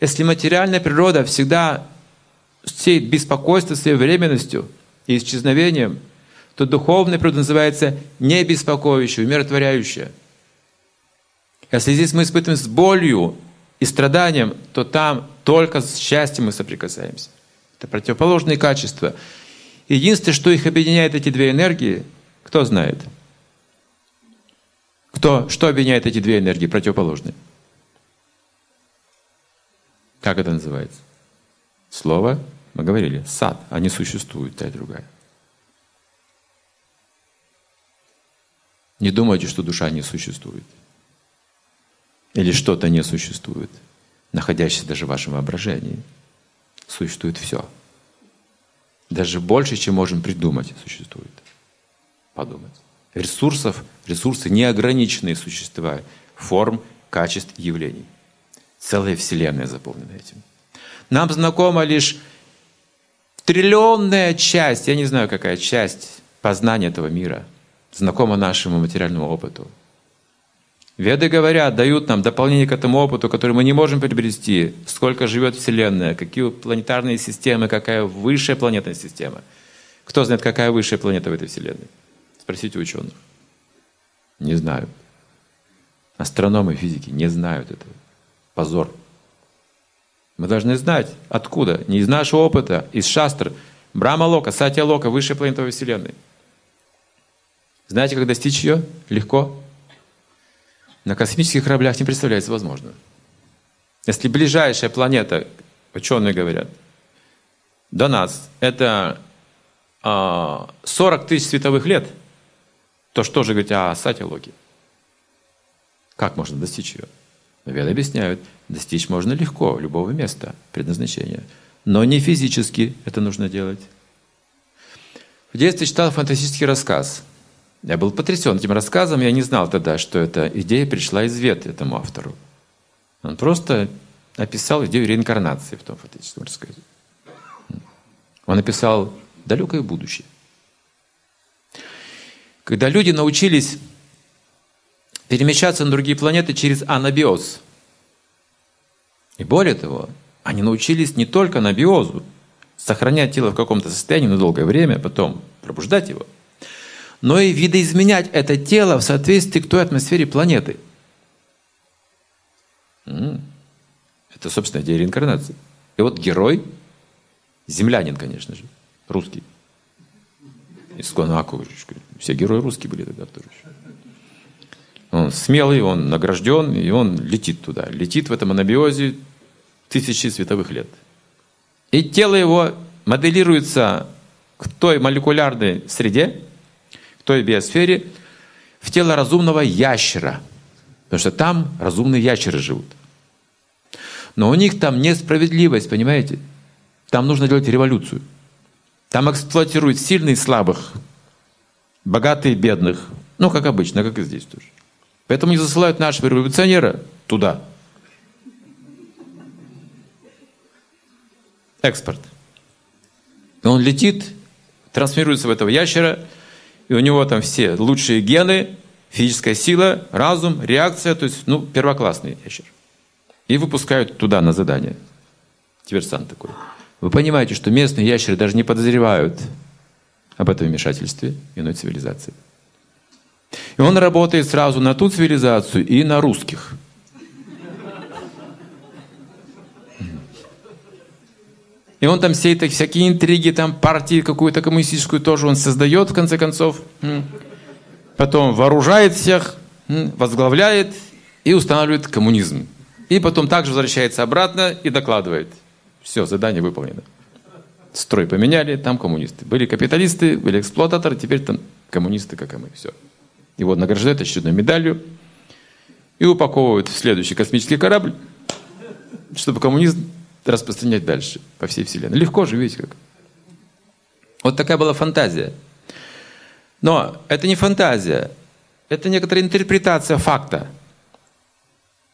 Если материальная природа всегда сеет беспокойство своей временностью – и исчезновением, то духовная природа называется не беспокоящая, умиротворяющая. Если здесь мы испытываем с болью и страданием, то там только с счастьем мы соприкасаемся. Это противоположные качества. Единственное, что их объединяет, эти две энергии, кто знает? Кто, что объединяет эти две энергии противоположные? Как это называется? Слово мы говорили, сад, они существуют, та и другая. Не думайте, что душа не существует. Или что-то не существует, находящееся даже в вашем воображении. Существует все. Даже больше, чем можем придумать, существует. Подумать. Ресурсов, ресурсы неограниченные существа, форм, качеств, явлений. Целая вселенная заполнена этим. Нам знакомо лишь триллионная часть, я не знаю, какая часть познания этого мира, знакома нашему материальному опыту. Веды говорят, дают нам дополнение к этому опыту, который мы не можем приобрести. Сколько живет Вселенная, какие планетарные системы, какая высшая планетная система. Кто знает, какая высшая планета в этой Вселенной? Спросите ученых. Не знают. Астрономы, физики не знают этого. Позор. Мы должны знать, откуда. Не из нашего опыта, из шастр. Брама Лока, Сатья Лока, высшая планета во Вселенной. Знаете, как достичь ее? Легко. На космических кораблях не представляется возможно. Если ближайшая планета, ученые говорят, до нас, это 40 тысяч световых лет, то что же говорить о сатилоге? Как можно достичь ее? Веды объясняют, достичь можно легко любого места предназначения, но не физически это нужно делать. В детстве читал фантастический рассказ. Я был потрясен этим рассказом, я не знал тогда, что эта идея пришла из вет этому автору. Он просто описал идею реинкарнации в том фантастическом рассказе. Он описал далекое будущее. Когда люди научились перемещаться на другие планеты через анабиоз, и более того, они научились не только анабиозу, сохранять тело в каком-то состоянии на долгое время, потом пробуждать его, но и видоизменять это тело в соответствии к той атмосфере планеты. Это, собственно, идея реинкарнации. И вот герой, землянин, конечно же, русский. Исконно все герои русские были тогда тоже. Он смелый, он награжден, и он летит туда. Летит в этом анабиозе тысячи световых лет. И тело его моделируется к той молекулярной среде, к той биосфере, в тело разумного ящера. Потому что там разумные ящеры живут. Но у них там несправедливость, понимаете? Там нужно делать революцию. Там эксплуатируют сильных и слабых, богатых и бедных. Ну, как обычно, как и здесь тоже. Поэтому не засылают нашего революционера туда. Экспорт. И он летит, трансформируется в этого ящера, и у него там все лучшие гены, физическая сила, разум, реакция, то есть, ну, первоклассный ящер. И выпускают туда на задание. Диверсант такой. Вы понимаете, что местные ящеры даже не подозревают об этом вмешательстве иной цивилизации. И он работает сразу на ту цивилизацию и на русских. И он там все эти всякие интриги, там партии какую-то коммунистическую тоже он создает, в конце концов. Потом вооружает всех, возглавляет и устанавливает коммунизм. И потом также возвращается обратно и докладывает. Все, задание выполнено. Строй поменяли, там коммунисты. Были капиталисты, были эксплуататоры, теперь там коммунисты, как и мы. Все. Его награждают очередной медалью и упаковывают в следующий космический корабль, чтобы коммунизм распространять дальше по всей Вселенной. Легко же, видите как. Вот такая была фантазия. Но это не фантазия, это некоторая интерпретация факта.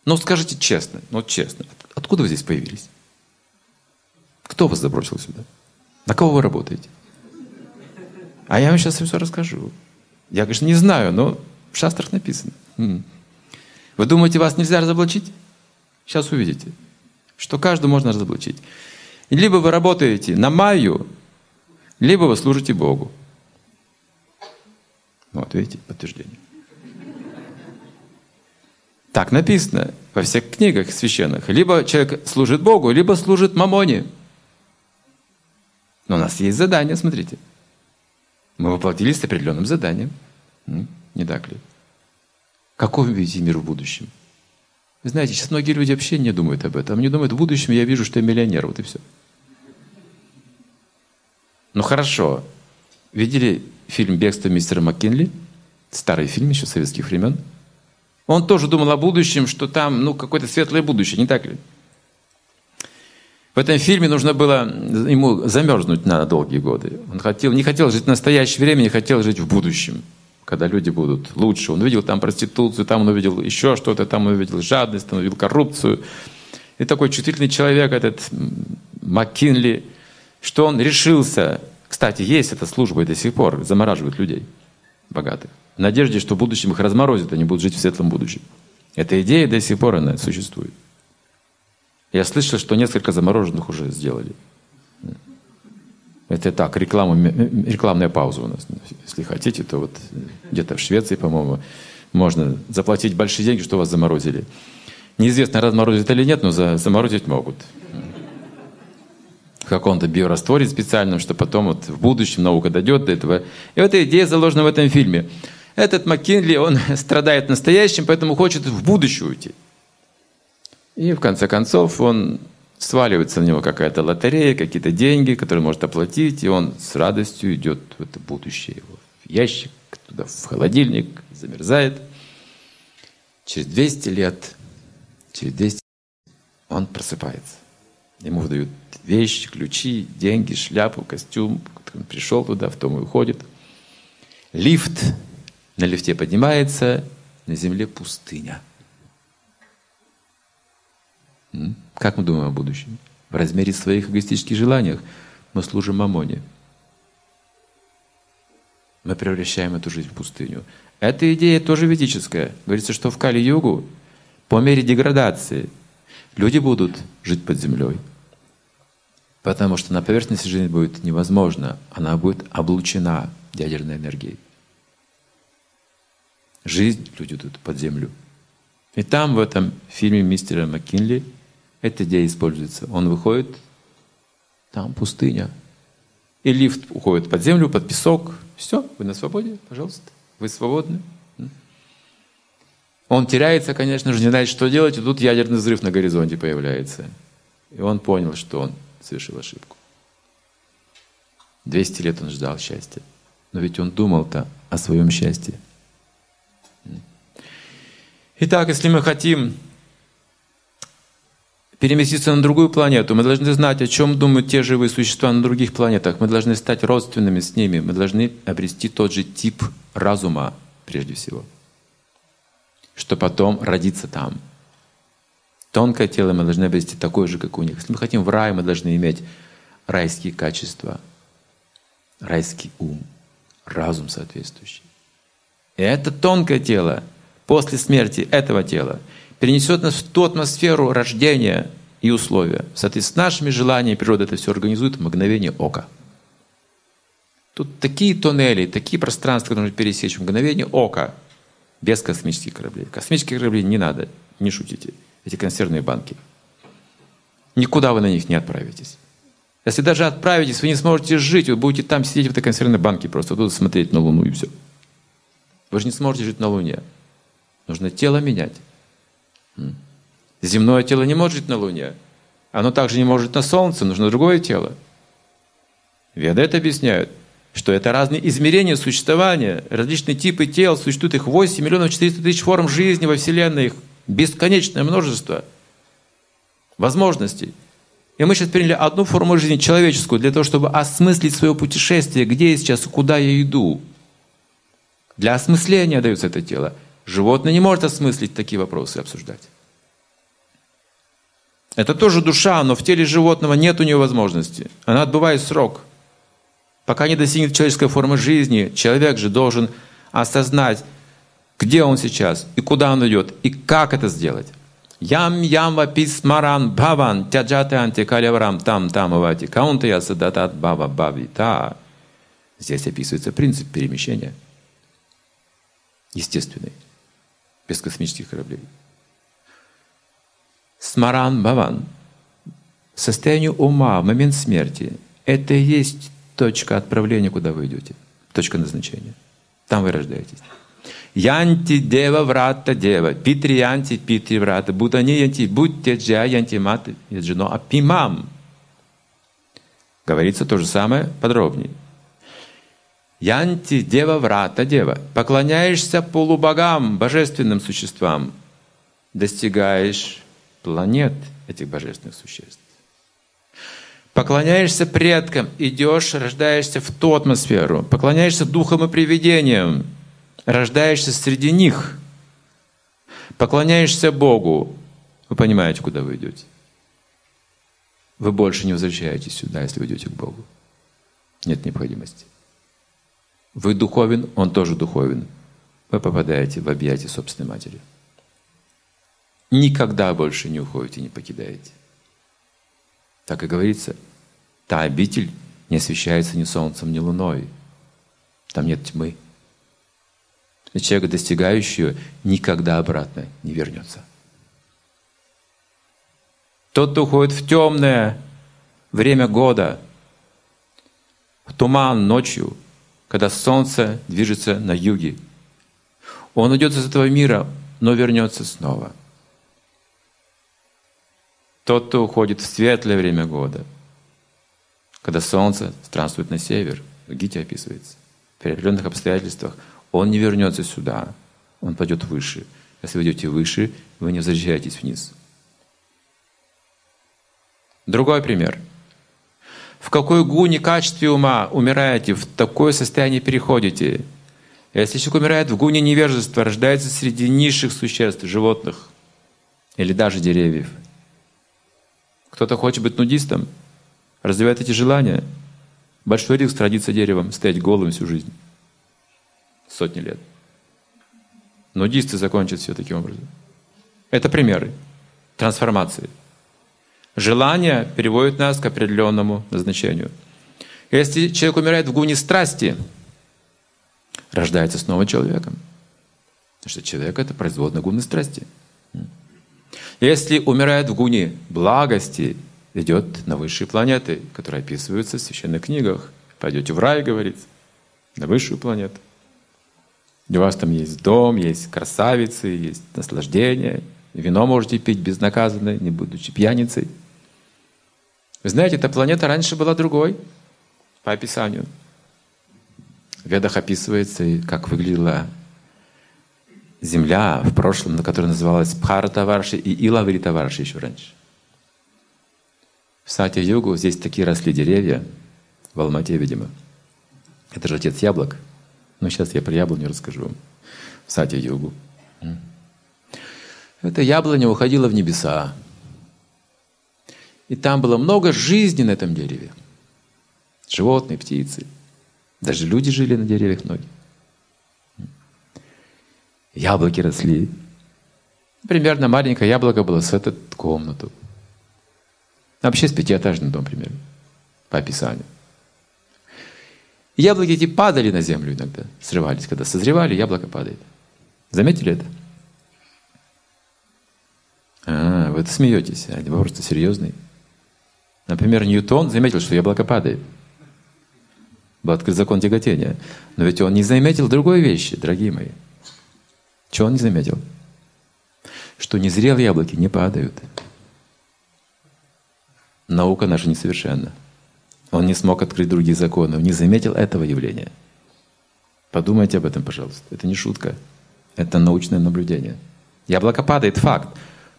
Но скажите честно, ну честно, откуда вы здесь появились? Кто вас забросил сюда? На кого вы работаете? А я вам сейчас все расскажу. Я, конечно, не знаю, но в шастрах написано. Вы думаете, вас нельзя разоблачить? Сейчас увидите, что каждого можно разоблачить. Либо вы работаете на Майю, либо вы служите Богу. Вот, видите, подтверждение. Так написано во всех книгах священных. Либо человек служит Богу, либо служит Мамоне. Но у нас есть задание, смотрите. Мы воплотились с определенным заданием. Не так ли? Какой вы видите мир в будущем? Вы знаете, сейчас многие люди вообще не думают об этом. Они думают, в будущем я вижу, что я миллионер, вот и все. Ну хорошо. Видели фильм «Бегство мистера МакКинли»? Старый фильм еще советских времен. Он тоже думал о будущем, что там ну, какое-то светлое будущее, не так ли? В этом фильме нужно было ему замерзнуть на долгие годы. Он хотел, не хотел жить в настоящее время, не хотел жить в будущем, когда люди будут лучше. Он увидел там проституцию, там он увидел еще что-то, там он увидел жадность, там он увидел коррупцию. И такой чувствительный человек, этот Маккинли, что он решился, кстати, есть эта служба и до сих пор, замораживают людей богатых. В надежде, что в будущем их разморозят, они будут жить в светлом будущем. Эта идея до сих пор она существует. Я слышал, что несколько замороженных уже сделали. Это так, реклама, рекламная пауза у нас. Если хотите, то вот где-то в Швеции, по-моему, можно заплатить большие деньги, что вас заморозили. Неизвестно, разморозят или нет, но заморозить могут. В каком-то биорастворе специальном, что потом вот в будущем наука дойдет до этого. И вот эта идея заложена в этом фильме. Этот Маккинли, он страдает настоящим, поэтому хочет в будущее уйти. И в конце концов он сваливается на него какая-то лотерея, какие-то деньги, которые может оплатить, и он с радостью идет в это будущее его в ящик, туда в холодильник, замерзает. Через 200 лет, через 200 он просыпается. Ему выдают вещи, ключи, деньги, шляпу, костюм. Он пришел туда, в том и уходит. Лифт. На лифте поднимается, на земле пустыня. Как мы думаем о будущем? В размере своих эгоистических желаниях мы служим мамоне. Мы превращаем эту жизнь в пустыню. Эта идея тоже ведическая. Говорится, что в Кали-югу по мере деградации люди будут жить под землей. Потому что на поверхности жизнь будет невозможна. Она будет облучена ядерной энергией. Жизнь люди идут под землю. И там, в этом фильме мистера Маккинли, эта идея используется. Он выходит, там пустыня. И лифт уходит под землю, под песок. Все, вы на свободе, пожалуйста. Вы свободны. Он теряется, конечно же, не знает, что делать, и тут ядерный взрыв на горизонте появляется. И он понял, что он совершил ошибку. 200 лет он ждал счастья. Но ведь он думал-то о своем счастье. Итак, если мы хотим переместиться на другую планету, мы должны знать, о чем думают те живые существа на других планетах. Мы должны стать родственными с ними. Мы должны обрести тот же тип разума, прежде всего, что потом родиться там. Тонкое тело мы должны обрести такое же, как у них. Если мы хотим в рай, мы должны иметь райские качества, райский ум, разум соответствующий. И это тонкое тело после смерти этого тела перенесет нас в ту атмосферу рождения и условия. В соответствии с нашими желаниями природа это все организует в мгновение ока. Тут такие туннели, такие пространства, которые нужно пересечь в мгновение ока, без космических кораблей. Космические корабли не надо, не шутите эти консервные банки. Никуда вы на них не отправитесь. Если даже отправитесь, вы не сможете жить, вы будете там сидеть в этой консервной банке, просто тут смотреть на Луну и все. Вы же не сможете жить на Луне. Нужно тело менять. Земное тело не может жить на Луне. Оно также не может на Солнце, нужно другое тело. Веды это объясняют, что это разные измерения существования, различные типы тел, существует их 8 миллионов 400 тысяч форм жизни во Вселенной, их бесконечное множество возможностей. И мы сейчас приняли одну форму жизни, человеческую, для того, чтобы осмыслить свое путешествие, где я сейчас куда я иду. Для осмысления дается это тело. Животное не может осмыслить такие вопросы и обсуждать. Это тоже душа, но в теле животного нет у нее возможности. Она отбывает срок. Пока не достигнет человеческой формы жизни, человек же должен осознать, где он сейчас, и куда он идет, и как это сделать. Ям ям ваписмаран бхаван тяджаты антикаляврам там там авати каунтая садатат бава бавита. Здесь описывается принцип перемещения. Естественный. Без космических кораблей. Смаран баван. Состояние ума в момент смерти – это и есть точка отправления, куда вы идете. Точка назначения. Там вы рождаетесь. Янти дева врата дева, питри янти питри врата, будани янти будьте джа янти мат яджино апимам. Говорится то же самое подробнее. Янти дева врата дева. Поклоняешься полубогам, божественным существам, достигаешь планет этих божественных существ. Поклоняешься предкам, идешь, рождаешься в ту атмосферу. Поклоняешься духам и привидениям, рождаешься среди них, поклоняешься Богу, вы понимаете, куда вы идете. Вы больше не возвращаетесь сюда, если вы идете к Богу. Нет необходимости. Вы духовен, Он тоже духовен. Вы попадаете в объятия собственной матери. Никогда больше не уходите, не покидаете. Так и говорится, та обитель не освещается ни солнцем, ни луной. Там нет тьмы. И человек, достигающий ее, никогда обратно не вернется. Тот, кто уходит в темное время года, в туман ночью, когда солнце движется на юге, он уйдет из этого мира, но вернется снова. Тот, кто уходит в светлое время года, когда солнце странствует на север, в Гите описывается, при определенных обстоятельствах, он не вернется сюда, он пойдет выше. Если вы идете выше, вы не возвращаетесь вниз. Другой пример. В какой гуне качестве ума умираете, в такое состояние переходите. Если человек умирает в гуне невежества, рождается среди низших существ, животных или даже деревьев. Кто-то хочет быть нудистом, развивает эти желания. Большой риск родиться деревом, стоять голым всю жизнь. Сотни лет. Нудисты закончат все таким образом. Это примеры трансформации. Желание переводит нас к определенному назначению. Если человек умирает в гуне страсти, рождается снова человеком. Потому что человек — это производная гуны страсти. Если умирает в гуне благости, идет на высшие планеты, которые описываются в священных книгах. Пойдете в рай, говорится, на высшую планету. У вас там есть дом, есть красавицы, есть наслаждение. Вино можете пить безнаказанно, не будучи пьяницей. Вы знаете, эта планета раньше была другой, по описанию. В Ведах описывается, как выглядела Земля в прошлом, на которой называлась Пхаратаварши и Илавритаварши еще раньше. В Сати-Югу здесь такие росли деревья, в Алмате, видимо. Это же отец яблок. Но сейчас я про яблоню расскажу. В Сати-Югу. Эта яблоня уходила в небеса. И там было много жизни на этом дереве. Животные, птицы. Даже люди жили на деревьях многие. Яблоки росли. Примерно маленькое яблоко было с этой комнату. Вообще с пятиэтажный дом примерно, по описанию. яблоки эти падали на землю иногда, срывались. Когда созревали, яблоко падает. Заметили это? А, вы это смеетесь, а вопрос-то серьезный. Например, Ньютон заметил, что яблоко падает. Был открыт закон тяготения. Но ведь он не заметил другой вещи, дорогие мои. Чего он не заметил? Что незрелые яблоки не падают. Наука наша несовершенна. Он не смог открыть другие законы, он не заметил этого явления. Подумайте об этом, пожалуйста. Это не шутка. Это научное наблюдение. Яблоко падает, факт,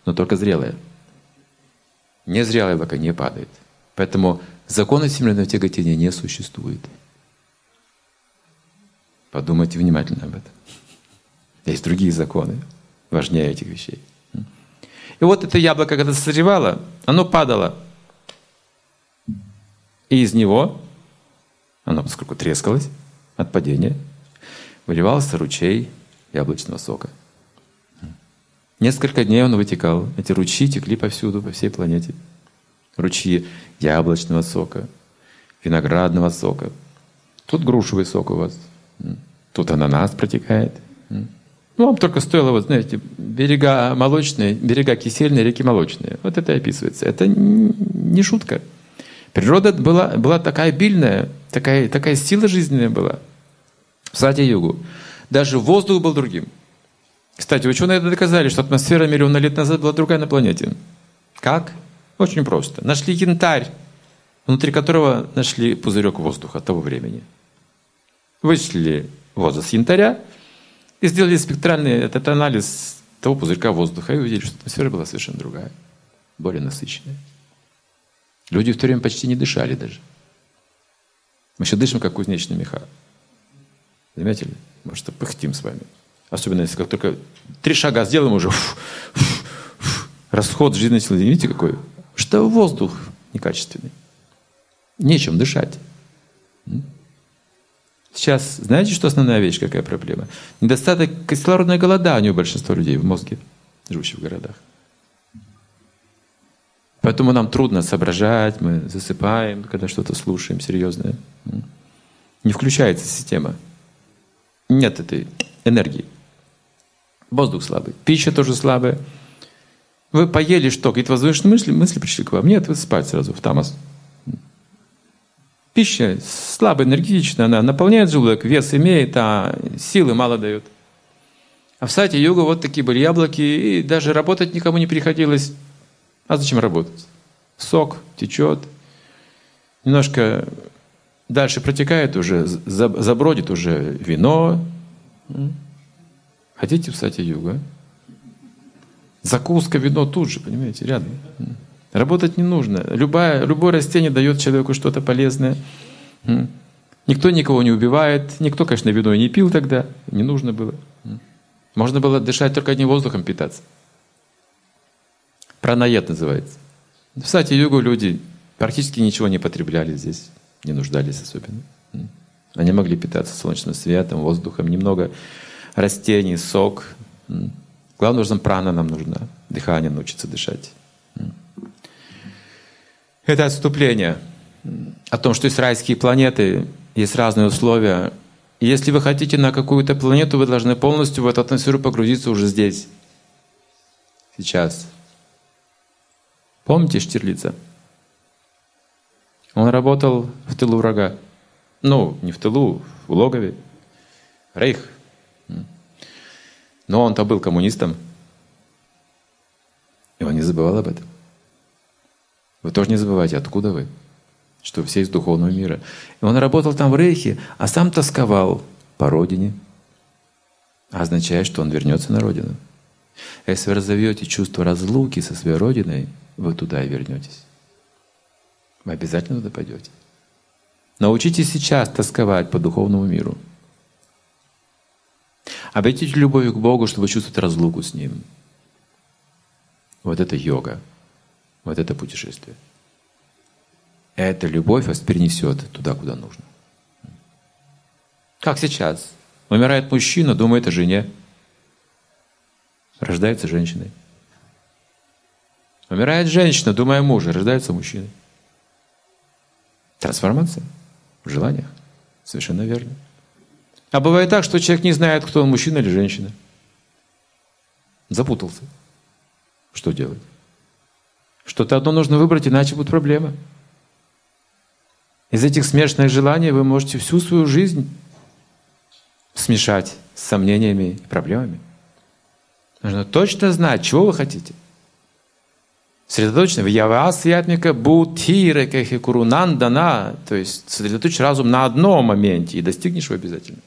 но только зрелое. Незрелое яблоко не падает. Поэтому закона всемирного тяготения не существует. Подумайте внимательно об этом. Есть другие законы, важнее этих вещей. И вот это яблоко, когда созревало, оно падало. И из него, оно поскольку трескалось от падения, выливался ручей яблочного сока. Несколько дней он вытекал. Эти ручьи текли повсюду, по всей планете. Ручьи яблочного сока, виноградного сока. Тут грушевый сок у вас. Тут ананас протекает. Ну, вам только стоило, вот знаете, берега молочные, берега кисельные, реки молочные. Вот это и описывается. Это не шутка. Природа была, была такая обильная, такая, такая сила жизненная была в саде югу. Даже воздух был другим. Кстати, ученые это доказали, что атмосфера миллиона лет назад была другая на планете. Как? Очень просто. Нашли янтарь, внутри которого нашли пузырек воздуха того времени. Вычислили возраст янтаря и сделали спектральный этот анализ того пузырька воздуха и увидели, что атмосфера была совершенно другая, более насыщенная. Люди в то время почти не дышали даже. Мы еще дышим, как кузнечные меха. Заметили? Может, пыхтим с вами. Особенно, если как только три шага сделаем, уже фу, фу, фу, расход жизненной силы. Видите, какой? Что воздух некачественный. Нечем дышать. Сейчас, знаете, что основная вещь, какая проблема? Недостаток кислородного голодания у большинства людей в мозге, живущих в городах. Поэтому нам трудно соображать, мы засыпаем, когда что-то слушаем серьезное. Не включается система. Нет этой энергии. Воздух слабый. Пища тоже слабая. Вы поели что? Какие-то воздушные мысли, мысли пришли к вам. Нет, вы спать сразу в тамас. Пища слабо энергетичная, она наполняет желудок, вес имеет, а силы мало дает. А в сайте йога вот такие были яблоки, и даже работать никому не приходилось. А зачем работать? Сок течет, немножко дальше протекает уже, забродит уже вино. Хотите в сати юга? Закуска, вино тут же, понимаете, рядом. Работать не нужно. Любое, любое растение дает человеку что-то полезное. Никто никого не убивает. Никто, конечно, вино не пил тогда. Не нужно было. Можно было дышать только одним воздухом питаться. Пранаед называется. В сати югу люди практически ничего не потребляли здесь. Не нуждались особенно. Они могли питаться солнечным светом, воздухом, немного растений, сок. Главное, нужна прана нам нужна. Дыхание научиться дышать. Это отступление о том, что есть райские планеты, есть разные условия. И если вы хотите на какую-то планету, вы должны полностью в эту атмосферу погрузиться уже здесь, сейчас. Помните Штирлица? Он работал в тылу врага. Ну, не в тылу, в логове. Рейх. Но он-то был коммунистом. И он не забывал об этом. Вы тоже не забывайте, откуда вы. Что все из духовного мира. И он работал там в Рейхе, а сам тосковал по родине. А означает, что он вернется на родину. Если вы разовьете чувство разлуки со своей родиной, вы туда и вернетесь. Вы обязательно туда пойдете. Научитесь сейчас тосковать по духовному миру. Обратите любовь к Богу, чтобы чувствовать разлуку с Ним. Вот это йога. Вот это путешествие. Эта любовь вас перенесет туда, куда нужно. Как сейчас. Умирает мужчина, думает о жене. Рождается женщиной. Умирает женщина, думая о муже, рождается мужчина. Трансформация в желаниях. Совершенно верно. А бывает так, что человек не знает, кто он, мужчина или женщина. Запутался. Что делать? Что-то одно нужно выбрать, иначе будут проблемы. Из этих смешанных желаний вы можете всю свою жизнь смешать с сомнениями и проблемами. Нужно точно знать, чего вы хотите. Сосредоточено в явасвятмика будхире курунандана, то есть сосредоточь разум на одном моменте и достигнешь его обязательно.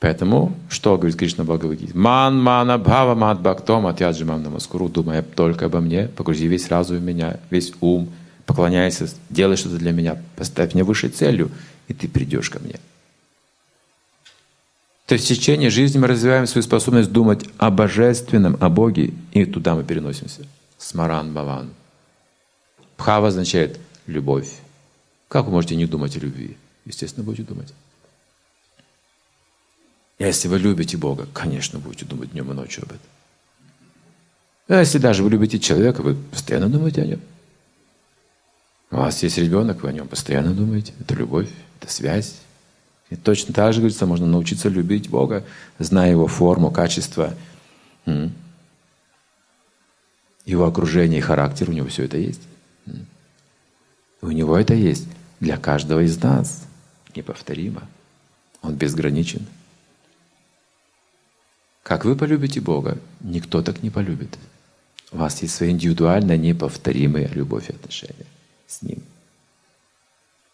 Поэтому, что говорит Кришна Бхагавадгите? Ман мана бхава мат бхактом атяджимам намаскуру, думая только обо мне, погрузи весь разум в меня, весь ум, поклоняйся, делай что-то для меня, поставь меня высшей целью, и ты придешь ко мне. То есть в течение жизни мы развиваем свою способность думать о божественном, о Боге, и туда мы переносимся. Смаран Баван. Бхава означает любовь. Как вы можете не думать о любви? Естественно, будете думать. Если вы любите Бога, конечно, будете думать днем и ночью об этом. А если даже вы любите человека, вы постоянно думаете о нем. У вас есть ребенок, вы о нем постоянно думаете. Это любовь, это связь. И точно так же, говорится, можно научиться любить Бога, зная Его форму, качество, Его окружение и характер. У Него все это есть. У Него это есть для каждого из нас. Неповторимо. Он безграничен. Как вы полюбите Бога, никто так не полюбит. У вас есть своя индивидуальная, неповторимая любовь и отношения с Ним.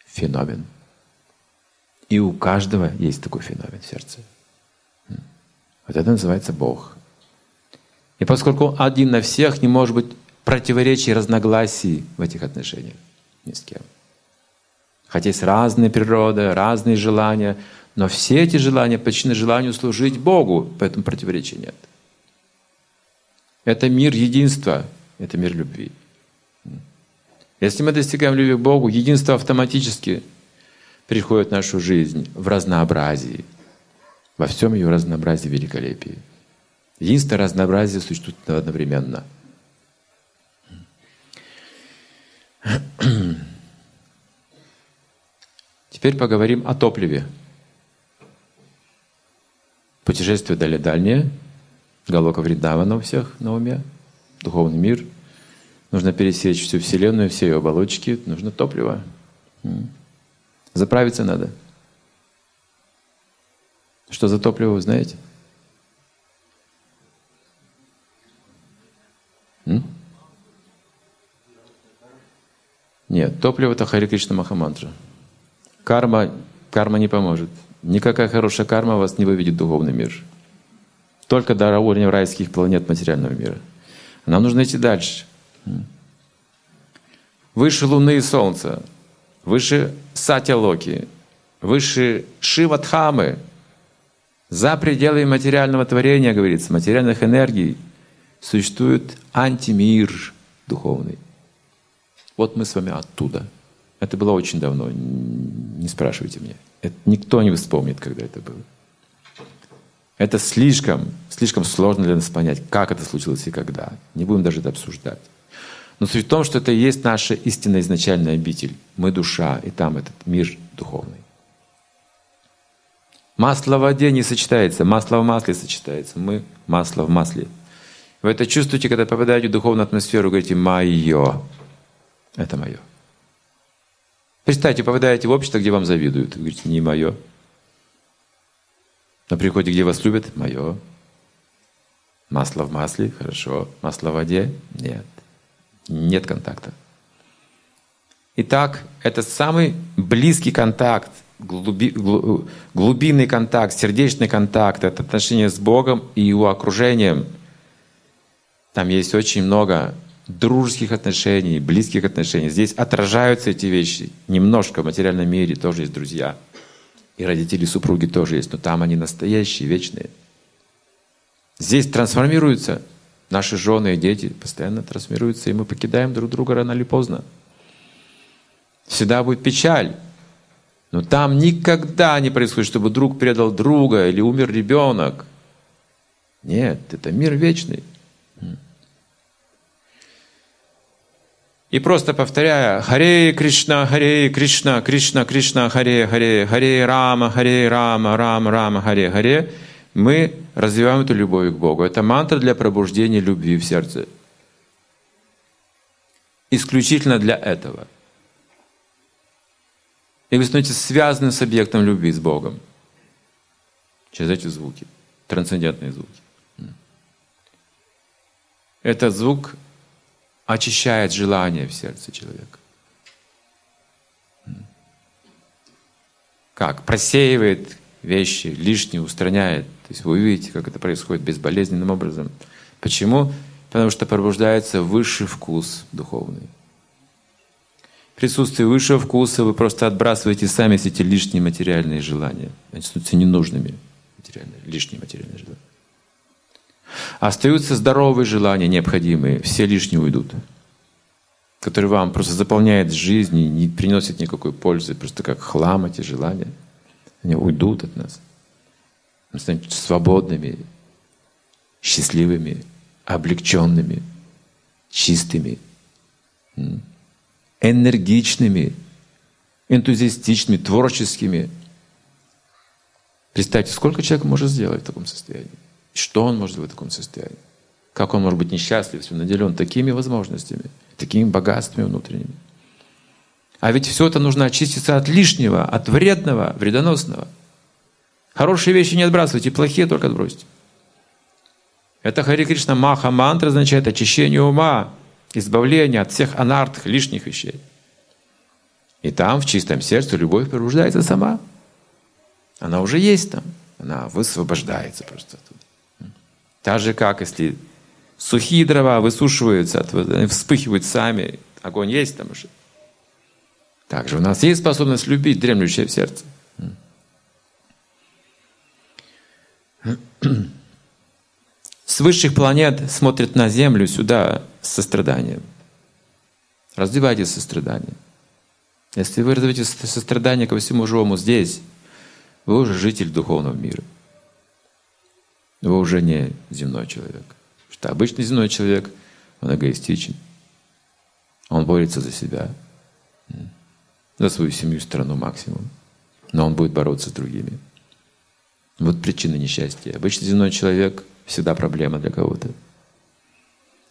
Феномен. И у каждого есть такой феномен в сердце. Вот это называется Бог. И поскольку Он один на всех, не может быть противоречий, разногласий в этих отношениях ни с кем. Хотя есть разные природы, разные желания, но все эти желания подчинены желанию служить Богу, поэтому противоречия нет. Это мир единства, это мир любви. Если мы достигаем любви к Богу, единство автоматически приходит в нашу жизнь в разнообразии, во всем ее разнообразии великолепии. Единство разнообразие существует одновременно. Теперь поговорим о топливе. Путешествие дали дальнее. Галока Вриндавана у всех на уме. Духовный мир. Нужно пересечь всю Вселенную, все ее оболочки. Нужно топливо. Заправиться надо. Что за топливо, вы знаете? М? Нет, топливо – это Хари Кришна Махамантра. Карма, карма не поможет – Никакая хорошая карма вас не выведет в духовный мир. Только до уровня райских планет материального мира. Нам нужно идти дальше. Выше Луны и Солнца, выше Сатя Локи, выше Шивадхамы, за пределами материального творения, говорится, материальных энергий, существует антимир духовный. Вот мы с вами оттуда. Это было очень давно, не спрашивайте меня. Это никто не вспомнит, когда это было. Это слишком, слишком сложно для нас понять, как это случилось и когда. Не будем даже это обсуждать. Но суть в том, что это и есть наша истинная изначальная обитель. Мы душа, и там этот мир духовный. Масло в воде не сочетается, масло в масле сочетается. Мы масло в масле. Вы это чувствуете, когда попадаете в духовную атмосферу, говорите «моё». Это мое. Представьте, попадаете в общество, где вам завидуют. Вы говорите «не мое». На приходе, где вас любят, мое. Масло в масле, хорошо. Масло в воде, нет. Нет контакта. Итак, это самый близкий контакт – глуби, глубинный контакт, сердечный контакт, это отношение с Богом и Его окружением. Там есть очень много дружеских отношений, близких отношений. Здесь отражаются эти вещи. Немножко в материальном мире тоже есть друзья. И родители, супруги тоже есть, но там они настоящие, вечные. Здесь трансформируются наши жены и дети, постоянно трансформируются, и мы покидаем друг друга рано или поздно. Всегда будет печаль, но там никогда не происходит, чтобы друг предал друга или умер ребенок. Нет, это мир вечный. И просто повторяя Харе Кришна, Харе Кришна, Кришна, Кришна, Харе, Харе, Харе Рама, Харе Рама, Рама, Рама, Харе, Харе, мы развиваем эту любовь к Богу. Это мантра для пробуждения любви в сердце. Исключительно для этого – и вы становитесь связанным с объектом любви, с Богом. Через эти звуки, трансцендентные звуки. Этот звук очищает желание в сердце человека. Как? Просеивает вещи, лишние устраняет. То есть вы увидите, как это происходит безболезненным образом. Почему? Потому что пробуждается высший вкус духовный присутствии высшего вкуса вы просто отбрасываете сами эти лишние материальные желания. Они становятся ненужными, материальные, лишние материальные желания. Остаются здоровые желания, необходимые, все лишние уйдут, которые вам просто заполняют жизнь и не приносят никакой пользы, просто как хлам эти желания. Они уйдут от нас. Мы станем свободными, счастливыми, облегченными, чистыми энергичными, энтузиастичными, творческими. Представьте, сколько человек может сделать в таком состоянии? Что он может сделать в таком состоянии? Как он может быть несчастлив, если он наделен такими возможностями, такими богатствами внутренними? А ведь все это нужно очиститься от лишнего, от вредного, вредоносного. Хорошие вещи не отбрасывайте, плохие только отбросьте. Это Хари Кришна Маха мантра означает очищение ума, избавление от всех анартх, лишних вещей. И там, в чистом сердце, любовь пробуждается сама. Она уже есть там. Она высвобождается просто оттуда. Так же, как если сухие дрова высушиваются, вспыхивают сами, огонь есть там уже. Также у нас есть способность любить, дремлющая в сердце. С высших планет смотрят на Землю сюда с состраданием. Развивайте сострадание. Если вы развиваете сострадание ко всему живому здесь, вы уже житель духовного мира. Вы уже не земной человек. Потому что обычный земной человек, он эгоистичен. Он борется за себя, за свою семью, страну максимум. Но он будет бороться с другими. Вот причина несчастья. Обычный земной человек – всегда проблема для кого-то.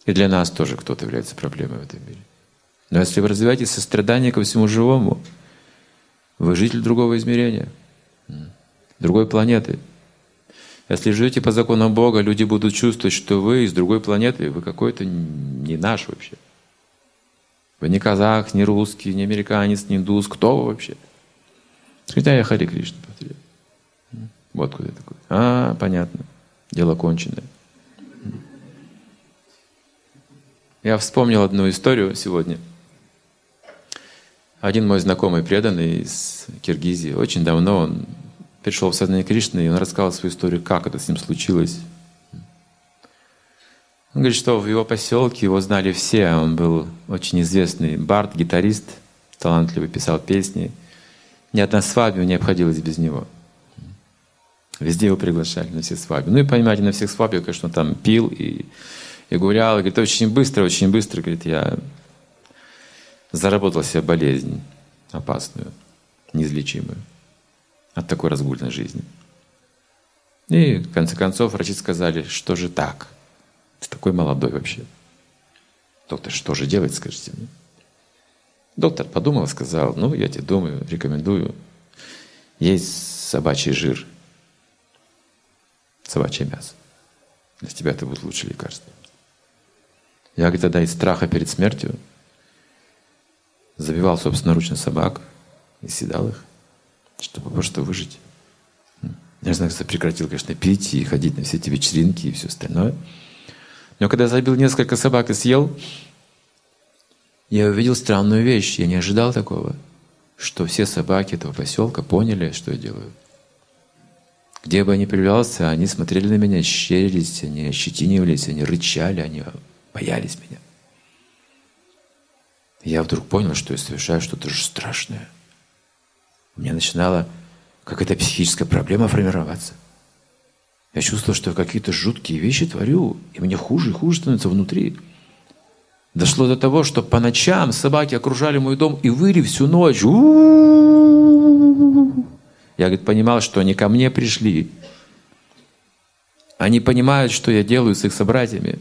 И для нас тоже кто-то является проблемой в этом мире. Но если вы развиваете сострадание ко всему живому, вы житель другого измерения, другой планеты. Если живете по законам Бога, люди будут чувствовать, что вы из другой планеты, вы какой-то не наш вообще. Вы не казах, не русский, не американец, не индус. Кто вы вообще? Скажите, а я Хари Кришна повторяю. Вот куда я такой. А, понятно. Дело конченое. Я вспомнил одну историю сегодня. Один мой знакомый преданный из Киргизии, очень давно он пришел в сознание Кришны, и он рассказал свою историю, как это с ним случилось. Он говорит, что в его поселке его знали все. Он был очень известный бард, гитарист, талантливый, писал песни. Ни одна свадьба не обходилась без него. Везде его приглашали на все свадьбы. Ну и понимаете, на всех свадьбах, конечно, он там пил и, и гулял. И говорит, очень быстро, очень быстро, говорит, я заработал себе болезнь опасную, неизлечимую от такой разгульной жизни. И в конце концов врачи сказали, что же так – ты такой молодой вообще. Доктор, что же делать, скажите мне? Доктор подумал и сказал, ну, я тебе думаю, рекомендую. Есть собачий жир, собачье мясо. Для тебя это будет лучшее лекарство. Я, говорит, тогда из страха перед смертью забивал собственноручно собак и съедал их, чтобы просто выжить. Я знаю, что прекратил, конечно, пить и ходить на все эти вечеринки и все остальное – но когда я забил несколько собак и съел, я увидел странную вещь. Я не ожидал такого, что все собаки этого поселка поняли, что я делаю. Где бы я ни появлялся, они смотрели на меня, щерились, они ощетинивались, они рычали, они боялись меня. Я вдруг понял, что я совершаю что-то же страшное. У меня начинала какая-то психическая проблема формироваться – я чувствовал, что я какие-то жуткие вещи творю, и мне хуже и хуже становится внутри. Дошло до того, что по ночам собаки окружали мой дом и выли всю ночь. Я, говорит, понимал, что они ко мне пришли. Они понимают, что я делаю с их собратьями.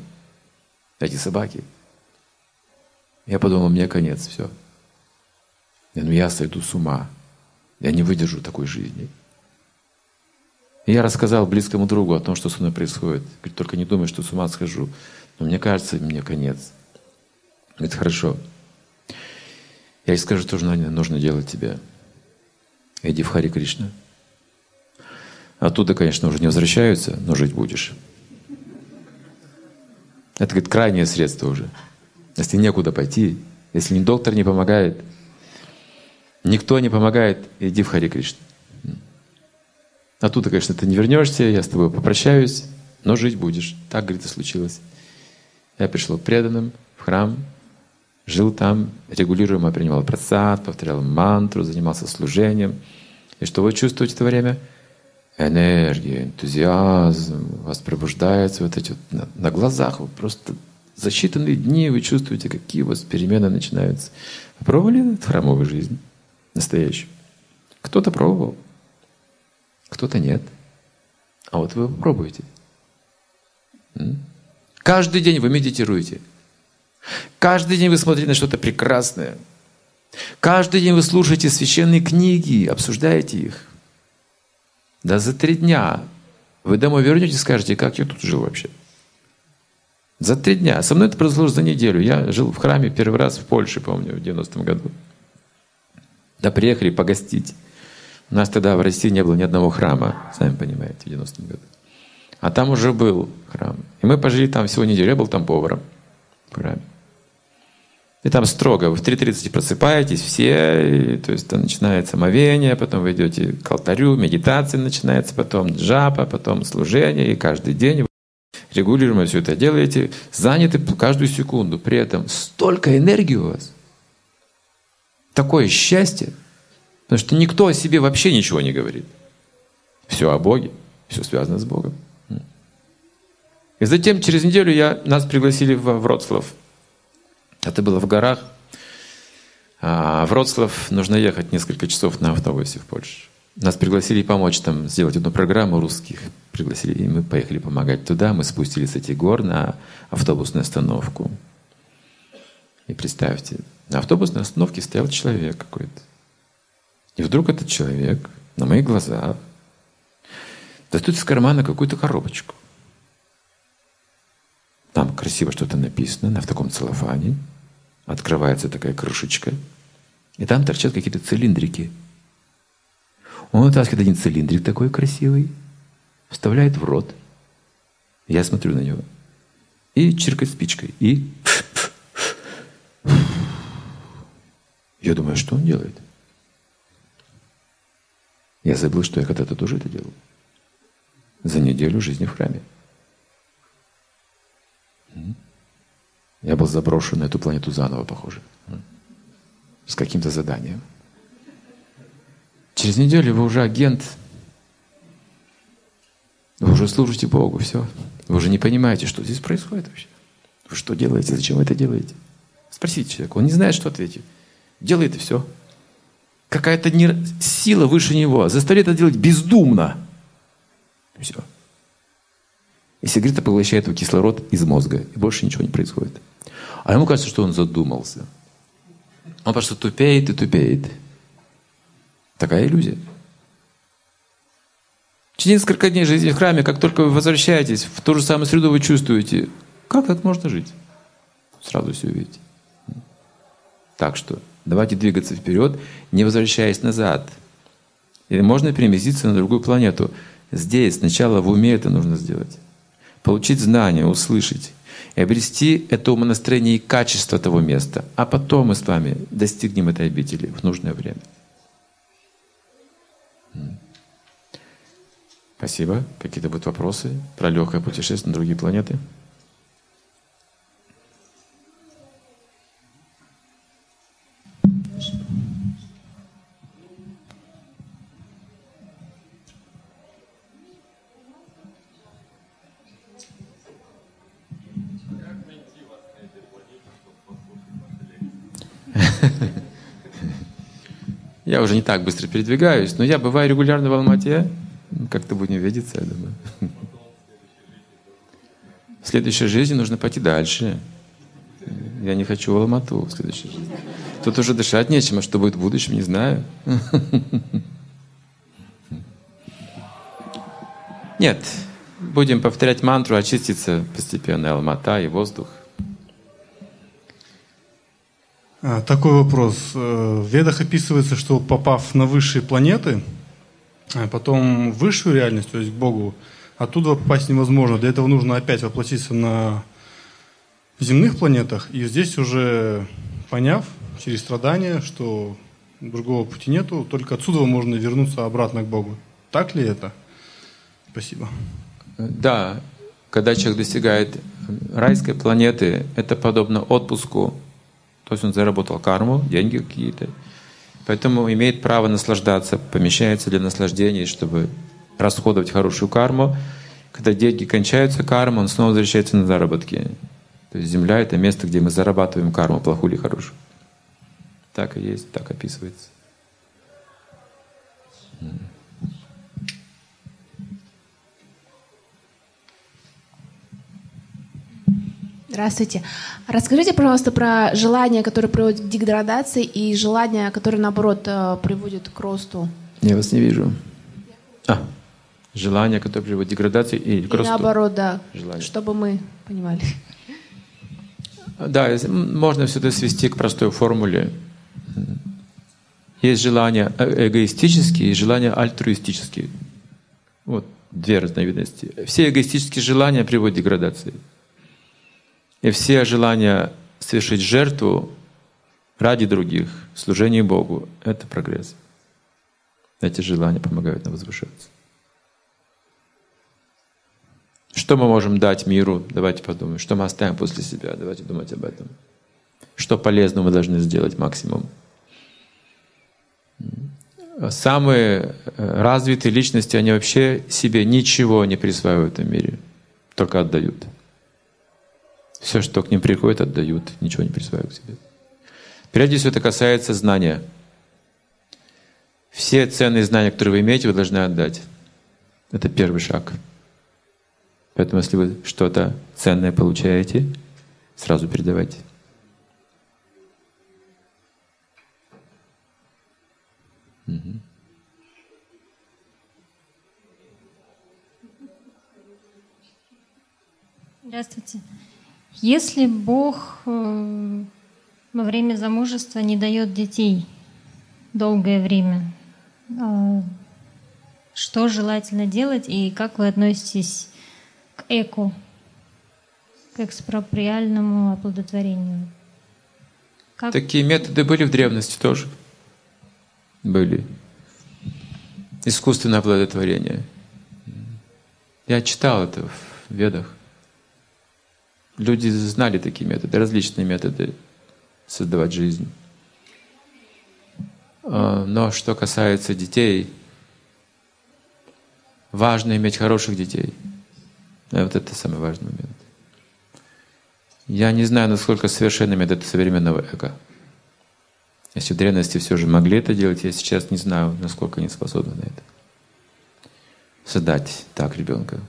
Эти собаки. Я подумал, мне конец, все. Я, ну я сойду с ума. Я не выдержу такой жизни. Я рассказал близкому другу о том, что со мной происходит. Говорит, только не думай, что с ума схожу. Но мне кажется, мне конец. Говорит, хорошо. Я ей скажу, что нужно делать тебе. Иди в Хари Кришна. Оттуда, конечно, уже не возвращаются, но жить будешь. Это, говорит, крайнее средство уже. Если некуда пойти, если ни доктор не помогает, никто не помогает, иди в Хари Кришна. Оттуда, конечно, ты не вернешься, я с тобой попрощаюсь, но жить будешь. Так, говорит, и случилось. Я пришел преданным в храм, жил там, регулируемо принимал просад, повторял мантру, занимался служением. И что вы чувствуете в это время? Энергия, энтузиазм, у вас пробуждается вот эти вот на, на глазах, вы просто за считанные дни вы чувствуете, какие у вас перемены начинаются. Вы пробовали храмовую жизнь настоящую? Кто-то пробовал кто-то нет. А вот вы попробуйте. Каждый день вы медитируете. Каждый день вы смотрите на что-то прекрасное. Каждый день вы слушаете священные книги, обсуждаете их. Да за три дня вы домой вернетесь и скажете, как я тут жил вообще. За три дня. Со мной это произошло за неделю. Я жил в храме первый раз в Польше, помню, в 90-м году. Да приехали погостить. У нас тогда в России не было ни одного храма, сами понимаете, в 90-м году. А там уже был храм. И мы пожили там всего неделю. Я был там поваром в храме. И там строго, вы в 3.30 просыпаетесь все, и, то есть там начинается омовение, потом вы идете к алтарю, медитация начинается, потом джапа, потом служение, и каждый день вы регулируемо все это делаете, заняты каждую секунду. При этом столько энергии у вас, такое счастье – Потому что никто о себе вообще ничего не говорит. Все о Боге, все связано с Богом. И затем через неделю я, нас пригласили в Вроцлав. Это было в горах. А в Вроцлав нужно ехать несколько часов на автобусе в Польшу. Нас пригласили помочь там сделать одну программу русских. Пригласили, и мы поехали помогать туда. Мы спустились с этих гор на автобусную остановку. И представьте, на автобусной остановке стоял человек какой-то. И вдруг этот человек на моих глазах достает из кармана какую-то коробочку. Там красиво что-то написано, на в таком целлофане. Открывается такая крышечка, и там торчат какие-то цилиндрики. Он вытаскивает один цилиндрик такой красивый, вставляет в рот. Я смотрю на него. И чиркает спичкой. И я думаю, что он делает? Я забыл, что я когда-то тоже это делал. За неделю жизни в храме. Я был заброшен на эту планету заново, похоже. С каким-то заданием. Через неделю вы уже агент. Вы уже служите Богу, все. Вы уже не понимаете, что здесь происходит вообще. Вы что делаете, зачем вы это делаете? Спросите человека, он не знает, что ответить. Делает и все. Какая-то не... сила выше него заставляет это делать бездумно. Все. И сигарета поглощает его кислород из мозга, и больше ничего не происходит. А ему кажется, что он задумался. Он просто тупеет и тупеет. Такая иллюзия. Через несколько дней жизни в храме, как только вы возвращаетесь в ту же самую среду, вы чувствуете, как так можно жить. Сразу все увидите. Так что давайте двигаться вперед, не возвращаясь назад. Или можно переместиться на другую планету. Здесь сначала в уме это нужно сделать. Получить знания, услышать и обрести это умонастроение и качество того места. А потом мы с вами достигнем этой обители в нужное время. Спасибо. Какие-то будут вопросы про легкое путешествие на другие планеты? Я уже не так быстро передвигаюсь, но я бываю регулярно в Алмате. Как-то будем видеться, я думаю. В следующей жизни нужно пойти дальше. Я не хочу в Алмату в следующей жизни. Тут уже дышать нечем, а что будет в будущем, не знаю. Нет, будем повторять мантру, очиститься постепенно Алмата и воздух – А, такой вопрос. Э, в Ведах описывается, что попав на высшие планеты, а потом в высшую реальность, то есть к Богу, оттуда попасть невозможно. Для этого нужно опять воплотиться на земных планетах. И здесь уже поняв через страдания, что другого пути нету, только отсюда можно вернуться обратно к Богу. Так ли это? Спасибо. Да, когда человек достигает райской планеты, это подобно отпуску то есть он заработал карму, деньги какие-то. Поэтому имеет право наслаждаться, помещается для наслаждения, чтобы расходовать хорошую карму. Когда деньги кончаются карму, он снова возвращается на заработки. То есть земля — это место, где мы зарабатываем карму, плохую или хорошую. Так и есть, так описывается. Здравствуйте. Расскажите, пожалуйста, про желание, которое приводит к деградации, и желание, которое, наоборот, э, приводит к росту. Я вас не вижу. А, желание, которое приводит к деградации и к и росту. наоборот, да. Желание. Чтобы мы понимали. Да, можно все это свести к простой формуле. Есть желания э, эгоистические и желания альтруистические. Вот две разновидности. Все эгоистические желания приводят к деградации. И все желания совершить жертву ради других, служение Богу — это прогресс. Эти желания помогают нам возвышаться. Что мы можем дать миру? Давайте подумаем. Что мы оставим после себя? Давайте думать об этом. Что полезного мы должны сделать максимум? Самые э, развитые личности, они вообще себе ничего не присваивают в этом мире, только отдают. Все, что к ним приходит, отдают, ничего не присваивают к себе. Прежде всего, это касается знания. Все ценные знания, которые вы имеете, вы должны отдать. Это первый шаг. Поэтому, если вы что-то ценное получаете, сразу передавайте. Здравствуйте. Если Бог э, во время замужества не дает детей долгое время. А, что желательно делать и как вы относитесь к эко, к экспроприальному оплодотворению? Как? Такие методы были в древности тоже. Были. Искусственное оплодотворение. Я читал это в ведах. Люди знали такие методы, различные методы создавать жизнь. А, но что касается детей, важно иметь хороших детей. И вот это самый важный момент. Я не знаю, насколько совершенный метод современного эго. Если в древности все же могли это делать, я сейчас не знаю, насколько они способны на это. Создать так ребенка.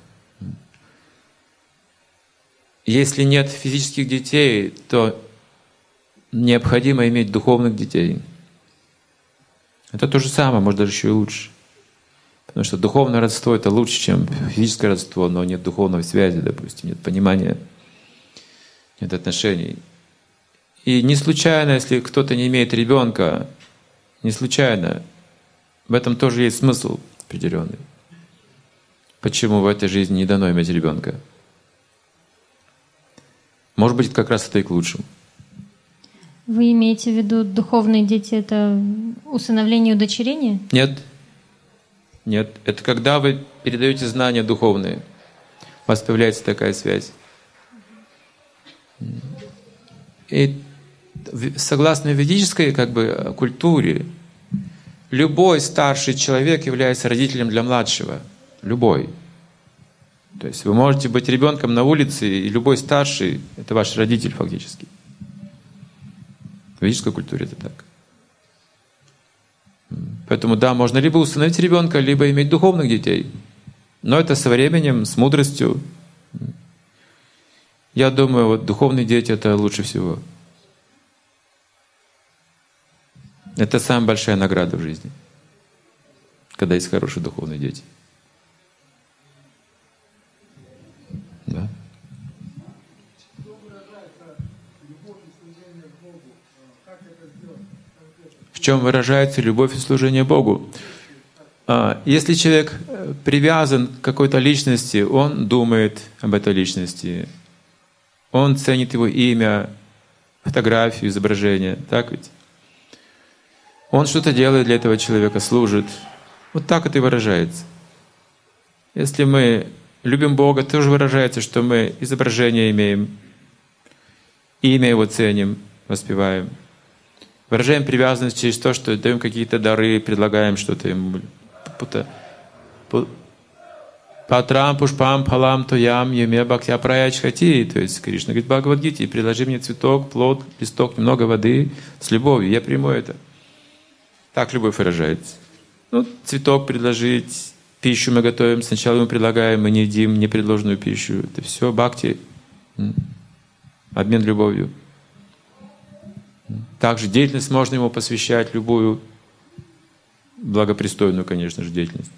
Если нет физических детей, то необходимо иметь духовных детей. Это то же самое, может даже еще и лучше. Потому что духовное родство это лучше, чем физическое родство, но нет духовной связи, допустим, нет понимания, нет отношений. И не случайно, если кто-то не имеет ребенка, не случайно, в этом тоже есть смысл определенный. Почему в этой жизни не дано иметь ребенка? Может быть, как раз это и к лучшему. Вы имеете в виду духовные дети — это усыновление и удочерение? Нет. Нет. Это когда вы передаете знания духовные. У вас появляется такая связь. И согласно ведической как бы, культуре, любой старший человек является родителем для младшего. Любой. То есть вы можете быть ребенком на улице, и любой старший – это ваш родитель фактически. В ведической культуре это так. Поэтому да, можно либо установить ребенка, либо иметь духовных детей. Но это со временем, с мудростью. Я думаю, вот духовные дети это лучше всего. Это самая большая награда в жизни, когда есть хорошие духовные дети. Чем выражается любовь и служение Богу? А, если человек э, привязан к какой-то личности, он думает об этой личности, он ценит его имя, фотографию, изображение, так ведь? Он что-то делает для этого человека, служит. Вот так это и выражается. Если мы любим Бога, тоже выражается, что мы изображение имеем, имя Его ценим, воспеваем. Выражаем привязанность через то, что даем какие-то дары, предлагаем что-то ему. Патрам, пушпам, палам, тоям, еме, бхактя, праяч хати. То есть Кришна говорит Бхагавадгите, предложи мне цветок, плод, листок, немного воды с любовью, я приму это. Так любовь выражается. Ну, цветок предложить, пищу мы готовим, сначала мы предлагаем, мы не едим непредложенную пищу. Это все бхакти, обмен любовью. Также деятельность можно ему посвящать, любую благопристойную, конечно же, деятельность.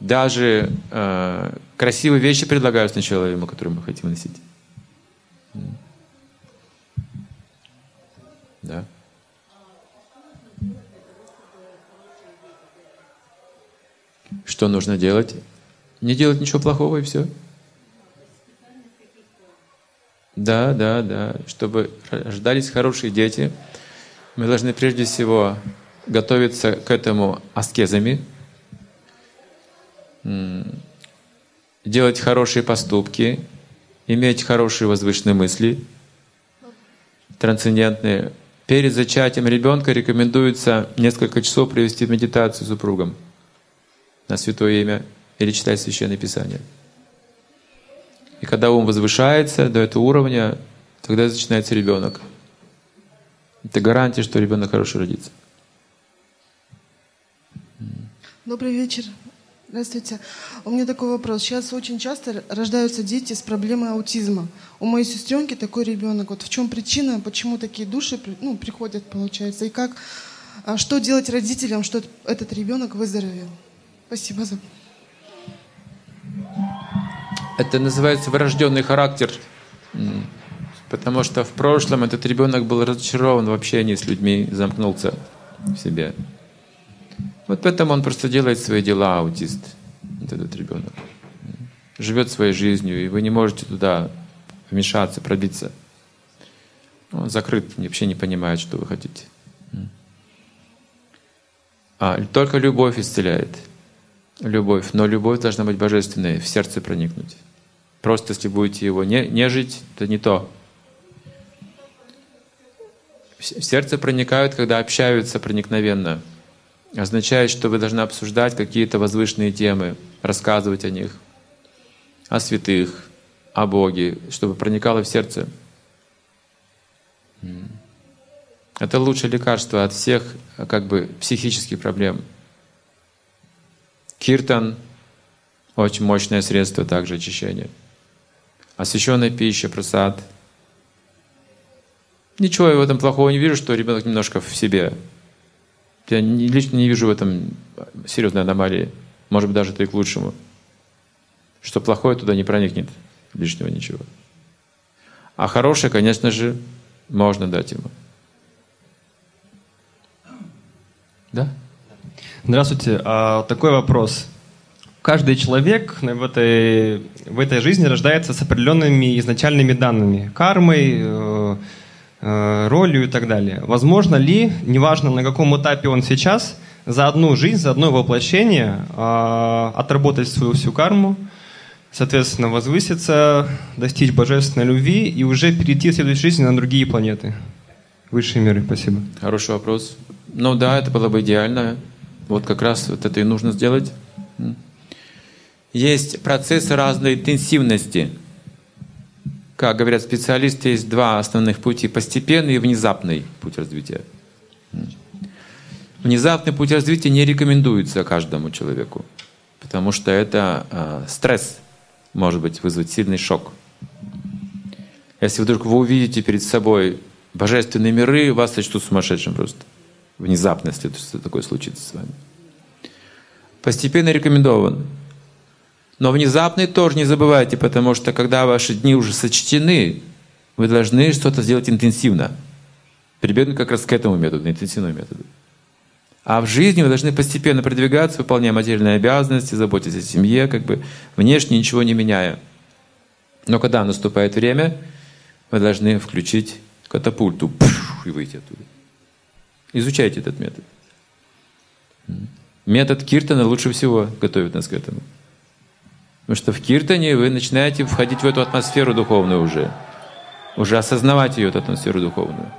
Даже э, красивые вещи предлагаю сначала ему, которые мы хотим носить. Да. Что нужно делать? Не делать ничего плохого и все. Да, да, да. Чтобы рождались хорошие дети, мы должны прежде всего готовиться к этому аскезами, делать хорошие поступки, иметь хорошие возвышенные мысли, трансцендентные. Перед зачатием ребенка рекомендуется несколько часов провести в медитацию с супругом на святое имя или читать Священное Писание. И когда ум возвышается до этого уровня, тогда начинается ребенок. Это гарантия, что ребенок хороший родится. Добрый вечер. Здравствуйте. У меня такой вопрос. Сейчас очень часто рождаются дети с проблемой аутизма. У моей сестренки такой ребенок. Вот в чем причина, почему такие души ну, приходят, получается, и как, а что делать родителям, что этот ребенок выздоровел? Спасибо за... Это называется врожденный характер. Потому что в прошлом этот ребенок был разочарован в общении с людьми, замкнулся в себе. Вот поэтому он просто делает свои дела, аутист, вот этот ребенок. Живет своей жизнью, и вы не можете туда вмешаться, пробиться. Он закрыт, вообще не понимает, что вы хотите. А, только любовь исцеляет. Любовь. Но любовь должна быть божественной, в сердце проникнуть. Просто если будете его не, жить, это не то. В сердце проникают, когда общаются проникновенно. Означает, что вы должны обсуждать какие-то возвышенные темы, рассказывать о них, о святых, о Боге, чтобы проникало в сердце. Это лучшее лекарство от всех как бы психических проблем. Киртан – очень мощное средство также очищения. Освященная пища, просад. Ничего я в этом плохого не вижу, что ребенок немножко в себе. Я лично не вижу в этом серьезной аномалии. Может быть, даже это и к лучшему. Что плохое туда не проникнет, лишнего ничего. А хорошее, конечно же, можно дать ему. Да? Здравствуйте. А, такой вопрос. Каждый человек в этой, в этой жизни рождается с определенными изначальными данными. Кармой, э, э, ролью и так далее. Возможно ли, неважно на каком этапе он сейчас, за одну жизнь, за одно воплощение э, отработать свою всю карму, соответственно, возвыситься, достичь божественной любви и уже перейти в следующей жизни на другие планеты? Высшие миры. Спасибо. Хороший вопрос. Ну да, это было бы идеально. Вот как раз вот это и нужно сделать. Есть процессы разной интенсивности. Как говорят специалисты, есть два основных пути. Постепенный и внезапный путь развития. Внезапный путь развития не рекомендуется каждому человеку, потому что это э, стресс может быть вызвать сильный шок. Если вдруг вы увидите перед собой божественные миры, вас сочтут сумасшедшим просто внезапно, если такое случится с вами. Постепенно рекомендован. Но внезапный тоже не забывайте, потому что когда ваши дни уже сочтены, вы должны что-то сделать интенсивно. Прибегнуть как раз к этому методу, интенсивному методу. А в жизни вы должны постепенно продвигаться, выполняя материальные обязанности, заботясь о семье, как бы внешне ничего не меняя. Но когда наступает время, вы должны включить катапульту и выйти оттуда. Изучайте этот метод. Метод Киртана лучше всего готовит нас к этому. Потому что в Киртане вы начинаете входить в эту атмосферу духовную уже. Уже осознавать ее, эту атмосферу духовную.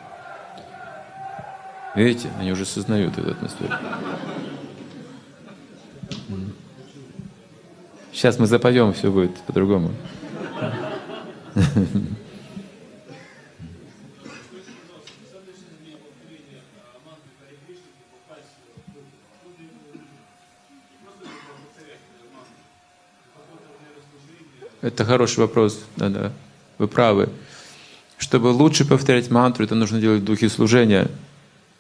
Видите, они уже осознают эту атмосферу. Сейчас мы запоем, все будет по-другому. Это хороший вопрос. Да, да. Вы правы. Чтобы лучше повторять мантру, это нужно делать в духе служения.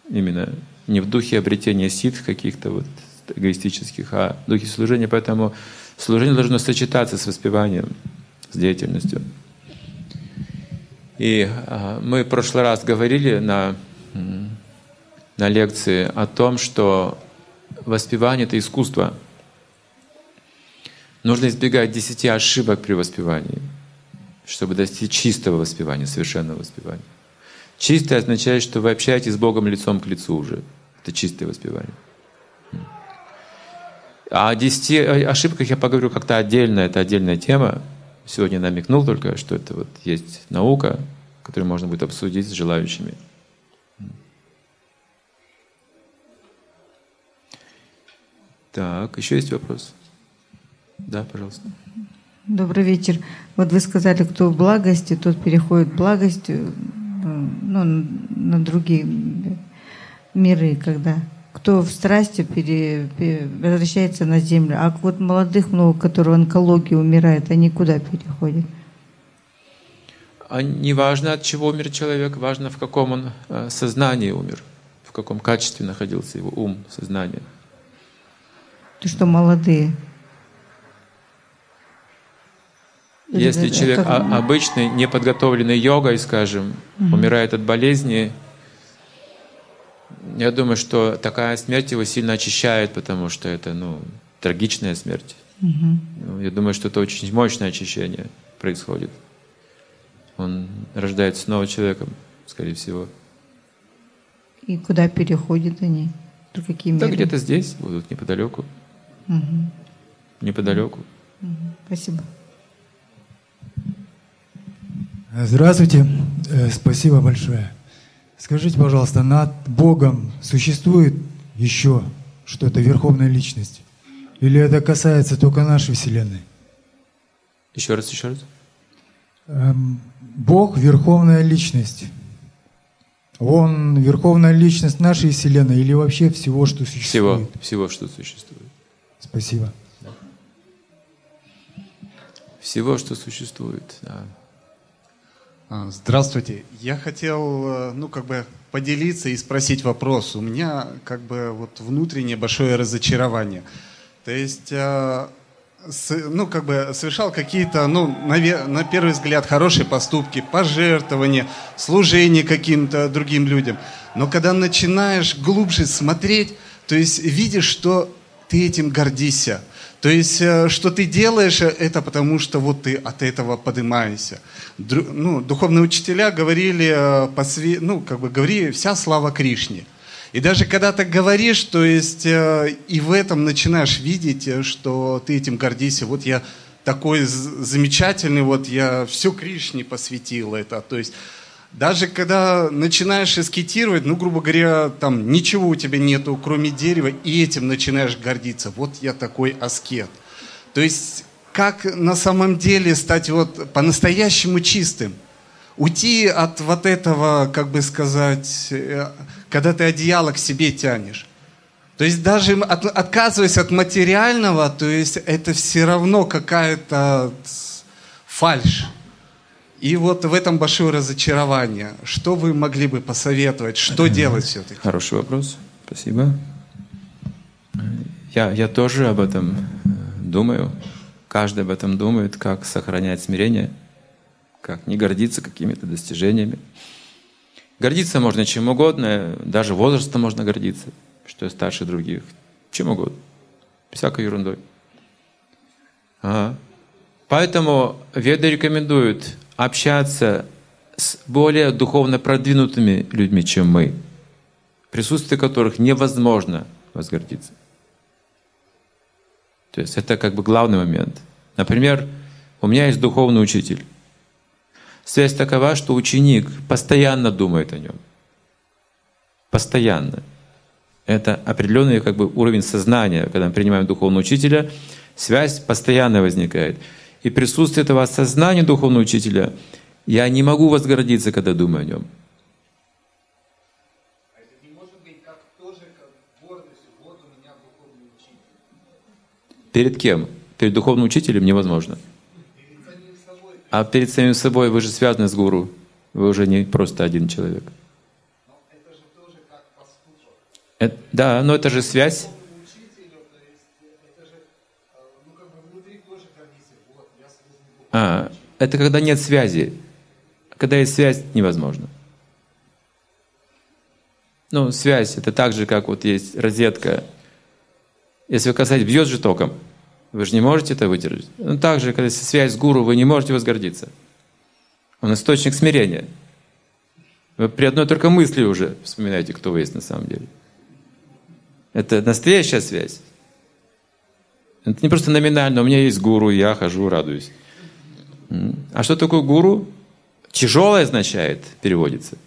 Именно. Не в духе обретения ситх каких-то вот эгоистических, а в духе служения. Поэтому служение должно сочетаться с воспеванием, с деятельностью. И а, мы в прошлый раз говорили на, на лекции о том, что воспевание — это искусство — Нужно избегать десяти ошибок при воспевании, чтобы достичь чистого воспевания, совершенного воспевания. Чистое означает, что вы общаетесь с Богом лицом к лицу уже. Это чистое воспевание. О десяти ошибках я поговорю как-то отдельно, это отдельная тема. Сегодня намекнул только, что это вот есть наука, которую можно будет обсудить с желающими. Так, еще есть вопрос? Да, пожалуйста. Добрый вечер. Вот вы сказали, кто в благости, тот переходит в благость э, ну, на другие миры, когда кто в страсти пере, пере, возвращается на землю. А вот молодых много, которые в онкологии умирают, они куда переходят? А не важно, от чего умер человек, важно, в каком он э, сознании умер, в каком качестве находился его ум, сознание. То, что молодые. Если Или, человек как- обычный, неподготовленный йогой, скажем, умирает от болезни, я думаю, что такая смерть его сильно очищает, потому что это, ну, трагичная смерть. Ну, Я думаю, что это очень мощное очищение происходит. Он рождается снова человеком, скорее всего. И куда переходят они? В какие Да миры? где-то здесь будут, неподалеку. Неподалеку. Спасибо. Здравствуйте, Э, спасибо большое. Скажите, пожалуйста, над Богом существует еще что-то, верховная личность? Или это касается только нашей Вселенной? Еще раз, еще раз. Эм, Бог – верховная личность. Он верховная личность нашей Вселенной или вообще всего, что Всего, существует? всего, что существует. Спасибо. Всего, что существует, да. А, Здравствуйте. Я хотел, э, ну, как бы поделиться и спросить вопрос. У меня, как бы, вот внутреннее большое разочарование. То есть, э, ну, как бы совершал какие-то, ну, наве- на первый взгляд, хорошие поступки, пожертвования, служение каким-то другим людям. Но когда начинаешь глубже смотреть, то есть видишь, что ты этим гордишься. То есть, э, что ты делаешь, э, это потому, что вот ты от этого поднимаешься. Ну, духовные учителя говорили, э, посве- ну, как бы говори, вся слава Кришне. И даже когда ты говоришь, то есть и в этом начинаешь видеть, что ты этим гордишься. Вот я такой замечательный, вот я все Кришне посвятил это. То есть даже когда начинаешь эскетировать, ну, грубо говоря, там ничего у тебя нету, кроме дерева, и этим начинаешь гордиться. Вот я такой аскет. То есть как на самом деле стать вот по-настоящему чистым? Уйти от вот этого, как бы сказать, э, когда ты одеяло к себе тянешь. То есть даже от- отказываясь от материального, то есть это все равно какая-то фальшь. И вот в этом большое разочарование. Что вы могли бы посоветовать? Что делать все-таки? Хороший вопрос. Спасибо. Я, я тоже об этом э, думаю. Каждый об этом думает, как сохранять смирение, как не гордиться какими-то достижениями. Гордиться можно чем угодно, даже возрастом можно гордиться, что я старше других. Чем угодно. Всякой ерундой. Ага. Поэтому веды рекомендуют общаться с более духовно продвинутыми людьми, чем мы, в присутствии которых невозможно возгордиться. То есть это как бы главный момент. Например, у меня есть духовный учитель. Связь такова, что ученик постоянно думает о нем. Постоянно. Это определенный как бы, уровень сознания. Когда мы принимаем духовного учителя, связь постоянно возникает. И присутствие этого сознания духовного учителя, я не могу возгордиться, когда думаю о нем. Перед кем? Перед духовным учителем невозможно. А перед самим собой вы же связаны с гуру. Вы уже не просто один человек. Это- да, но это же связь. А, это когда нет связи. Когда есть связь, невозможно. Ну, связь это так же, как вот есть розетка. Если вы касаетесь, бьет же током, вы же не можете это выдержать. Ну, так же, когда связь с гуру, вы не можете возгордиться. Он источник смирения. Вы при одной только мысли уже вспоминаете, кто вы есть на самом деле. Это настоящая связь. Это не просто номинально, у меня есть гуру, я хожу, радуюсь. А что такое гуру? Тяжелое означает, переводится.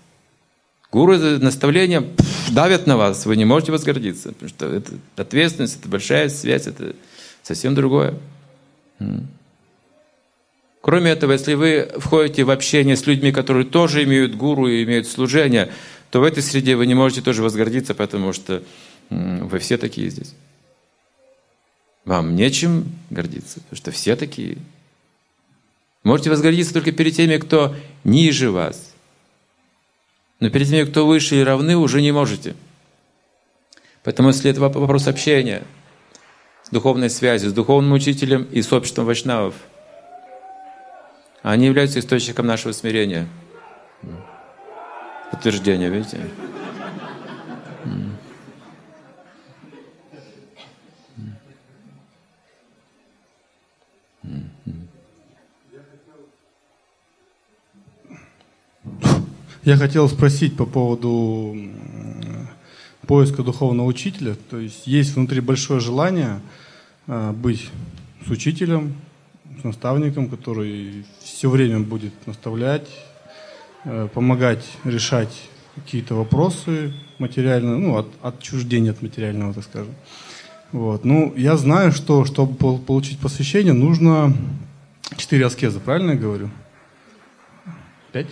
Гуру это наставление пф, давят на вас, вы не можете возгордиться. Потому что это ответственность, это большая связь, это совсем другое. Кроме этого, если вы входите в общение с людьми, которые тоже имеют гуру и имеют служение, то в этой среде вы не можете тоже возгордиться, потому что вы все такие здесь. Вам нечем гордиться, потому что все такие. Можете возгордиться только перед теми, кто ниже вас. Но перед теми, кто выше и равны, уже не можете. Поэтому если это воп- вопрос общения с духовной связью, с духовным учителем и с обществом вайшнавов, Они являются источником нашего смирения. Подтверждение, видите? Я хотел спросить по поводу поиска духовного учителя. То есть есть внутри большое желание а, быть с учителем, с наставником, который все время будет наставлять, э, помогать решать какие-то вопросы материальные, ну, от, отчуждения от материального, так скажем. Вот. Ну, я знаю, что чтобы получить посвящение, нужно четыре аскеза, правильно я говорю? Пять?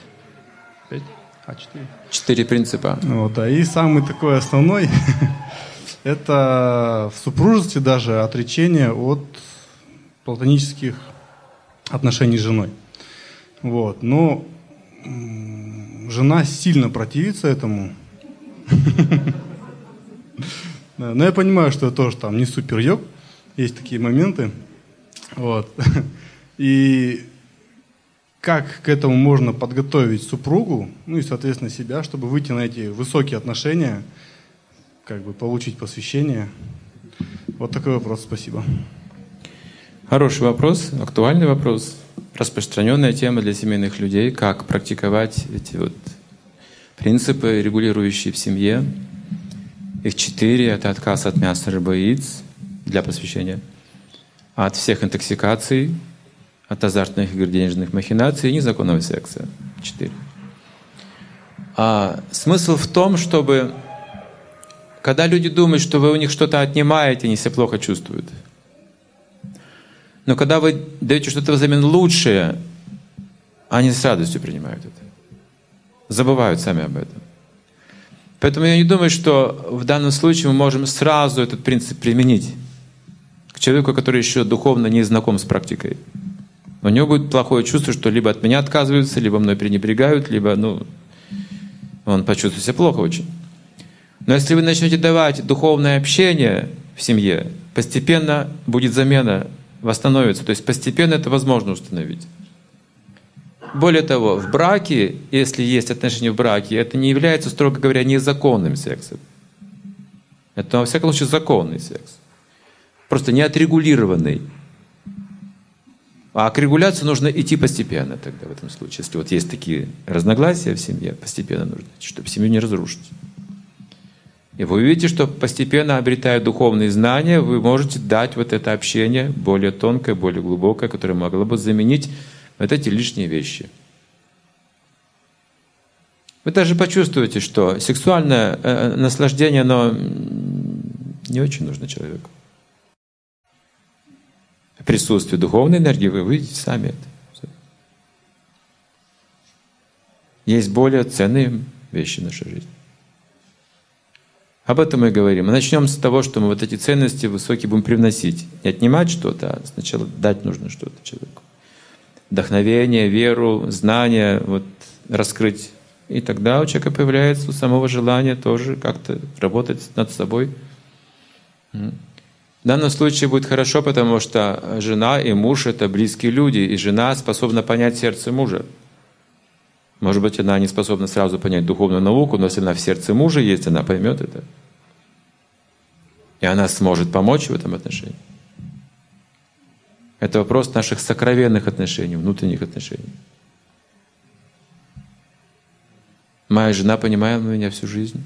Пять? А, четыре. Четыре принципа. Вот, да. И самый такой основной, это в супружестве даже отречение от платонических отношений с женой. Вот. Но жена сильно противится этому. Но я понимаю, что я тоже там не супер йог. Есть такие моменты. Вот. И как к этому можно подготовить супругу, ну и, соответственно, себя, чтобы выйти на эти высокие отношения, как бы получить посвящение? Вот такой вопрос. Спасибо. Хороший вопрос, актуальный вопрос, распространенная тема для семейных людей, как практиковать эти вот принципы, регулирующие в семье. Их четыре. Это отказ от мяса, рыбы яиц для посвящения, от всех интоксикаций, от азартных игр, денежных махинаций и незаконного секса. Четыре. А смысл в том, чтобы когда люди думают, что вы у них что-то отнимаете, они себя плохо чувствуют – но когда вы даете что-то взамен лучшее, они с радостью принимают это. Забывают сами об этом. Поэтому я не думаю, что в данном случае мы можем сразу этот принцип применить к человеку, который еще духовно не знаком с практикой. У него будет плохое чувство, что либо от меня отказываются, либо мной пренебрегают, либо ну, он почувствует себя плохо очень. Но если вы начнете давать духовное общение в семье, постепенно будет замена восстановится. То есть постепенно это возможно установить. Более того, в браке, если есть отношения в браке, это не является, строго говоря, незаконным сексом. Это, во всяком случае, законный секс. Просто не отрегулированный. А к регуляции нужно идти постепенно тогда в этом случае. Если вот есть такие разногласия в семье, постепенно нужно, чтобы семью не разрушить. И вы увидите, что постепенно обретая духовные знания, вы можете дать вот это общение более тонкое, более глубокое, которое могло бы заменить вот эти лишние вещи. Вы даже почувствуете, что сексуальное э, наслаждение, оно не очень нужно человеку. В присутствии духовной энергии вы увидите сами это. Есть более ценные вещи в нашей жизни. Об этом мы и говорим. Мы начнем с того, что мы вот эти ценности высокие будем привносить. Не отнимать что-то, а сначала дать нужно что-то человеку. Вдохновение, веру, знания, вот, раскрыть. И тогда у человека появляется у самого желания тоже как-то работать над собой. В данном случае будет хорошо, потому что жена и муж — это близкие люди, и жена способна понять сердце мужа. Может быть, она не способна сразу понять духовную науку, но если она в сердце мужа есть, она поймет это. И она сможет помочь в этом отношении. Это вопрос наших сокровенных отношений, внутренних отношений. Моя жена понимает меня всю жизнь,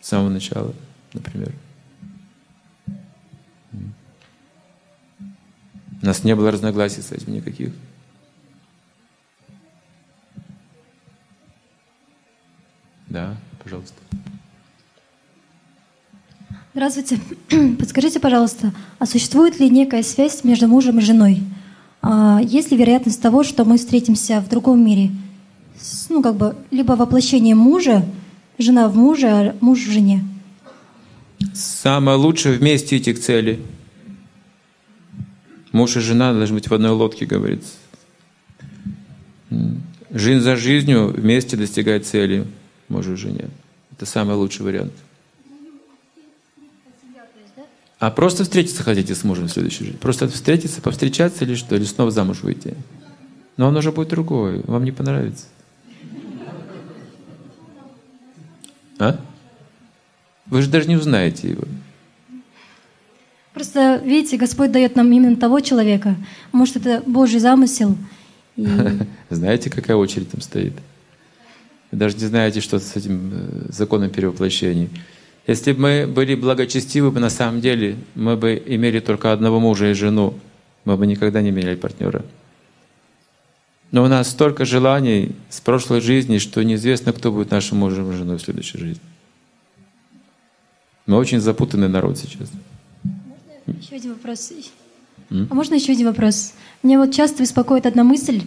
с самого начала, например. У нас не было разногласий с этим никаких. Да, пожалуйста. Здравствуйте. Подскажите, пожалуйста, а существует ли некая связь между мужем и женой? А есть ли вероятность того, что мы встретимся в другом мире? Ну, как бы, либо воплощение мужа, жена в муже, а муж в жене? Самое лучшее вместе идти к цели. Муж и жена должны быть в одной лодке, говорится. Жизнь за жизнью вместе достигать цели мужу и жене. Это самый лучший вариант. А просто встретиться хотите с мужем в следующей жизни? Просто встретиться, повстречаться или что? Или снова замуж выйти? Но он уже будет другой, вам не понравится. А? Вы же даже не узнаете его. Просто, видите, Господь дает нам именно того человека. Может, это Божий замысел. И... Знаете, какая очередь там стоит? Вы даже не знаете, что с этим э, законом перевоплощений. Если бы мы были благочестивы бы на самом деле, мы бы имели только одного мужа и жену. Мы бы никогда не меняли партнера. Но у нас столько желаний с прошлой жизни, что неизвестно, кто будет нашим мужем и женой в следующей жизни. Мы очень запутанный народ сейчас. Еще один вопрос. А можно еще один вопрос? Меня вот часто беспокоит одна мысль.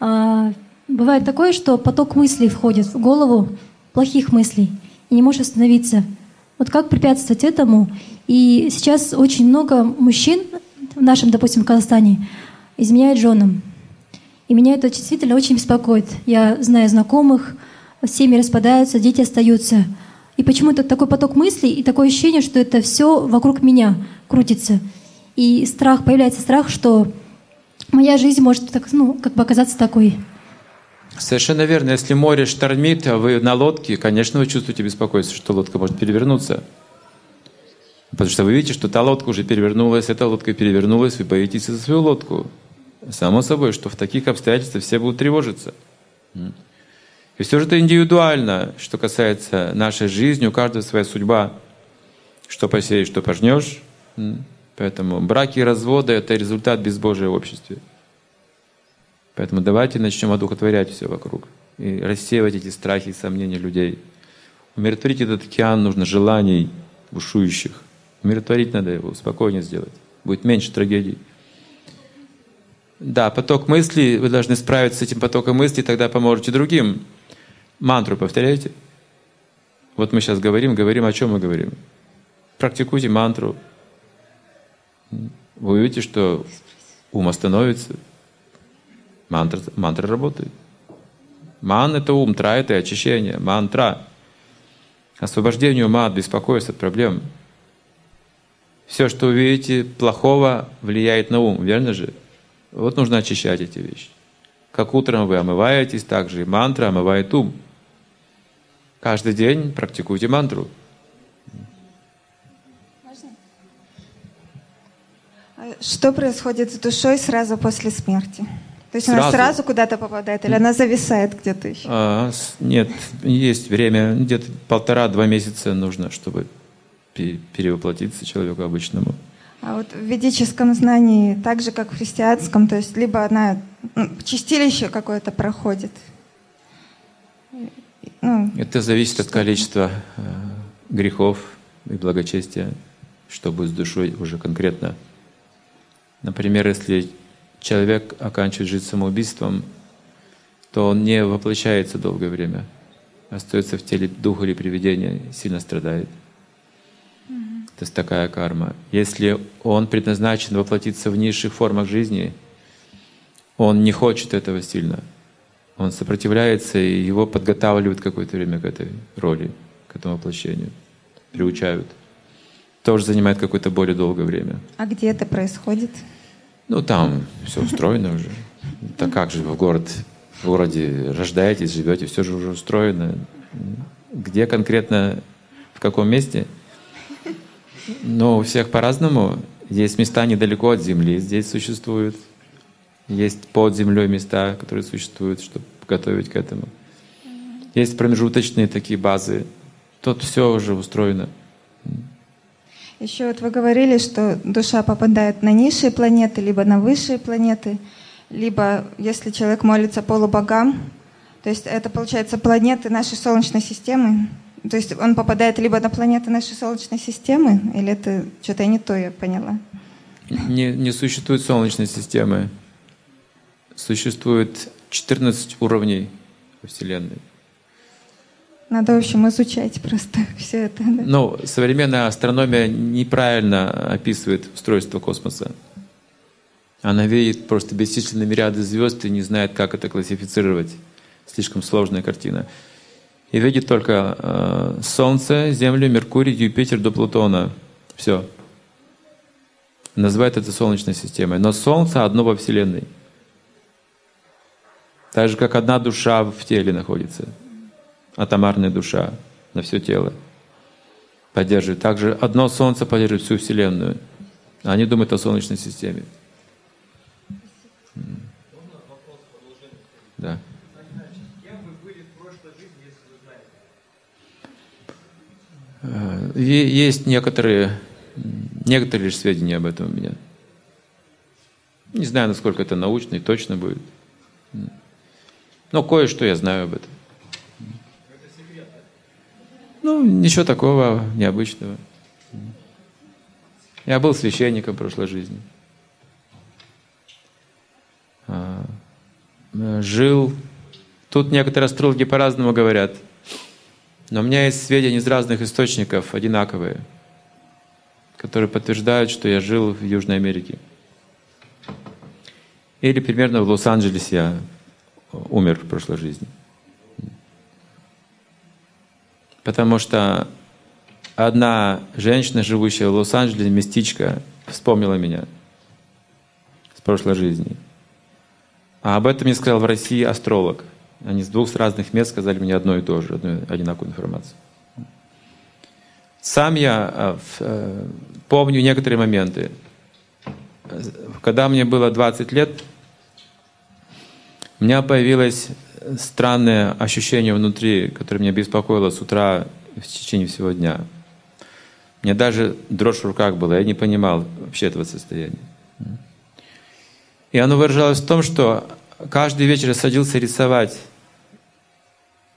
А, бывает такое, что поток мыслей входит в голову, плохих мыслей, и не можешь остановиться. Вот как препятствовать этому? И сейчас очень много мужчин в нашем, допустим, Казахстане изменяют женам. И меня это действительно очень беспокоит. Я знаю знакомых, семьи распадаются, дети остаются. И почему-то такой поток мыслей и такое ощущение, что это все вокруг меня крутится. И страх, появляется страх, что моя жизнь может так, ну, как бы оказаться такой. Совершенно верно. Если море штормит, а вы на лодке, конечно, вы чувствуете беспокойство, что лодка может перевернуться. Потому что вы видите, что та лодка уже перевернулась, эта лодка перевернулась, вы боитесь за свою лодку. Само собой, что в таких обстоятельствах все будут тревожиться. И все же это индивидуально, что касается нашей жизни, у каждого своя судьба. Что посеешь, что пожнешь. Поэтому браки и разводы – это результат безбожия в обществе. Поэтому давайте начнем одухотворять все вокруг и рассеивать эти страхи и сомнения людей. Умиротворить этот океан нужно желаний бушующих. Умиротворить надо его, спокойнее сделать. Будет меньше трагедий. Да, поток мыслей, вы должны справиться с этим потоком мыслей, тогда поможете другим. Мантру повторяйте. Вот мы сейчас говорим, говорим, о чем мы говорим. Практикуйте мантру. Вы увидите, что ум остановится. Мантра, мантра работает. Ман — это ум, тра — это очищение. Мантра — освобождение ума от беспокойства, от проблем. Все, что вы видите плохого, влияет на ум, верно же? Вот нужно очищать эти вещи. Как утром вы омываетесь, так же и мантра омывает ум. Каждый день практикуйте мантру. А что происходит с душой сразу после смерти? То есть сразу? она сразу куда-то попадает или она зависает где-то еще? А, нет, есть время, где-то полтора-два месяца нужно, чтобы перевоплотиться человеку обычному. А вот в ведическом знании, так же как в христианском, то есть либо она ну, чистилище какое-то проходит. Ну, Это зависит от количества э, грехов и благочестия, что будет с душой уже конкретно. Например, если человек оканчивает жить самоубийством, то он не воплощается долгое время, остается в теле духа или привидения, сильно страдает. То есть такая карма. Если он предназначен воплотиться в низших формах жизни, он не хочет этого сильно. Он сопротивляется, и его подготавливают какое-то время к этой роли, к этому воплощению. Приучают. Тоже занимает какое-то более долгое время. А где это происходит? Ну, там все устроено уже. Так как же вы в город, в городе рождаетесь, живете, все же уже устроено. Где конкретно, в каком месте – но у всех по-разному. Есть места недалеко от земли, здесь существуют. Есть под землей места, которые существуют, чтобы готовить к этому. Есть промежуточные такие базы. Тут все уже устроено. Еще вот вы говорили, что душа попадает на низшие планеты, либо на высшие планеты, либо если человек молится полубогам, то есть это получается планеты нашей Солнечной системы, то есть он попадает либо на планеты нашей Солнечной системы, или это что-то я не то я поняла? Не, не существует Солнечной системы. Существует 14 уровней Вселенной. Надо, в общем, изучать просто все это. Да? Ну, современная астрономия неправильно описывает устройство космоса. Она видит просто бесчисленными ряды звезд и не знает, как это классифицировать. Слишком сложная картина и видит только э, Солнце, Землю, Меркурий, Юпитер до Плутона. Все. Называет это Солнечной системой. Но Солнце одно во Вселенной. Так же, как одна душа в теле находится, атомарная душа на все тело поддерживает. Также одно Солнце поддерживает всю Вселенную. Они думают о Солнечной системе. Да. Э, есть некоторые, некоторые лишь сведения об этом у меня. Не знаю, насколько это научно и точно будет. Но кое-что я знаю об этом. Ну, ничего такого необычного. Я был священником в прошлой жизни. А, жил. Тут некоторые астрологи по-разному говорят. Но у меня есть сведения из разных источников, одинаковые, которые подтверждают, что я жил в Южной Америке. Или примерно в Лос-Анджелесе я умер в прошлой жизни. Потому что одна женщина, живущая в Лос-Анджелесе, местечко, вспомнила меня с прошлой жизни. А об этом мне сказал в России астролог. Они с двух разных мест сказали мне одно и то же, одну одинаковую информацию. Сам я э, э, помню некоторые моменты. Когда мне было 20 лет, у меня появилось странное ощущение внутри, которое меня беспокоило с утра в течение всего дня. Меня даже дрожь в руках была, я не понимал вообще этого состояния. И оно выражалось в том, что каждый вечер я садился рисовать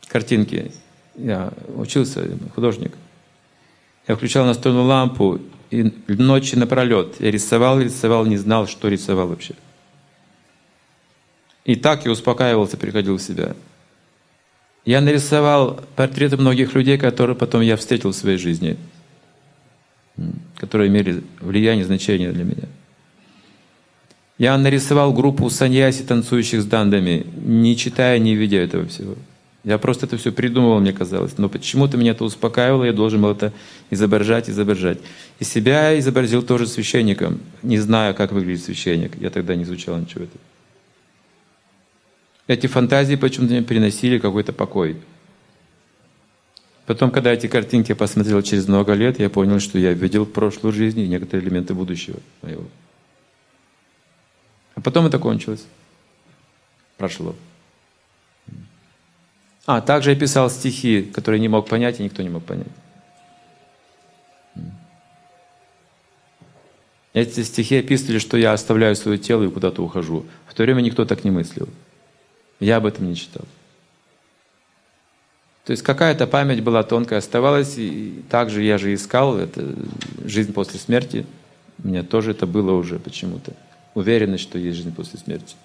картинки. Я учился, художник. Я включал настольную лампу, и ночи напролет я рисовал, рисовал, не знал, что рисовал вообще. И так я успокаивался, приходил в себя. Я нарисовал портреты многих людей, которые потом я встретил в своей жизни, которые имели влияние, значение для меня. Я нарисовал группу саньяси, танцующих с дандами, не читая, не видя этого всего. Я просто это все придумывал, мне казалось. Но почему-то меня это успокаивало, я должен был это изображать, изображать. И себя изобразил тоже священником, не зная, как выглядит священник. Я тогда не изучал ничего этого. Эти фантазии почему-то мне приносили какой-то покой. Потом, когда эти картинки я посмотрел через много лет, я понял, что я видел прошлую жизнь и некоторые элементы будущего моего. А потом это кончилось. Прошло. А, также я писал стихи, которые не мог понять, и никто не мог понять. Эти стихи описывали, что я оставляю свое тело и куда-то ухожу. В то время никто так не мыслил. Я об этом не читал. То есть какая-то память была тонкая, оставалась, и также я же искал это жизнь после смерти. У меня тоже это было уже почему-то. Уверенность, что есть жизнь после смерти.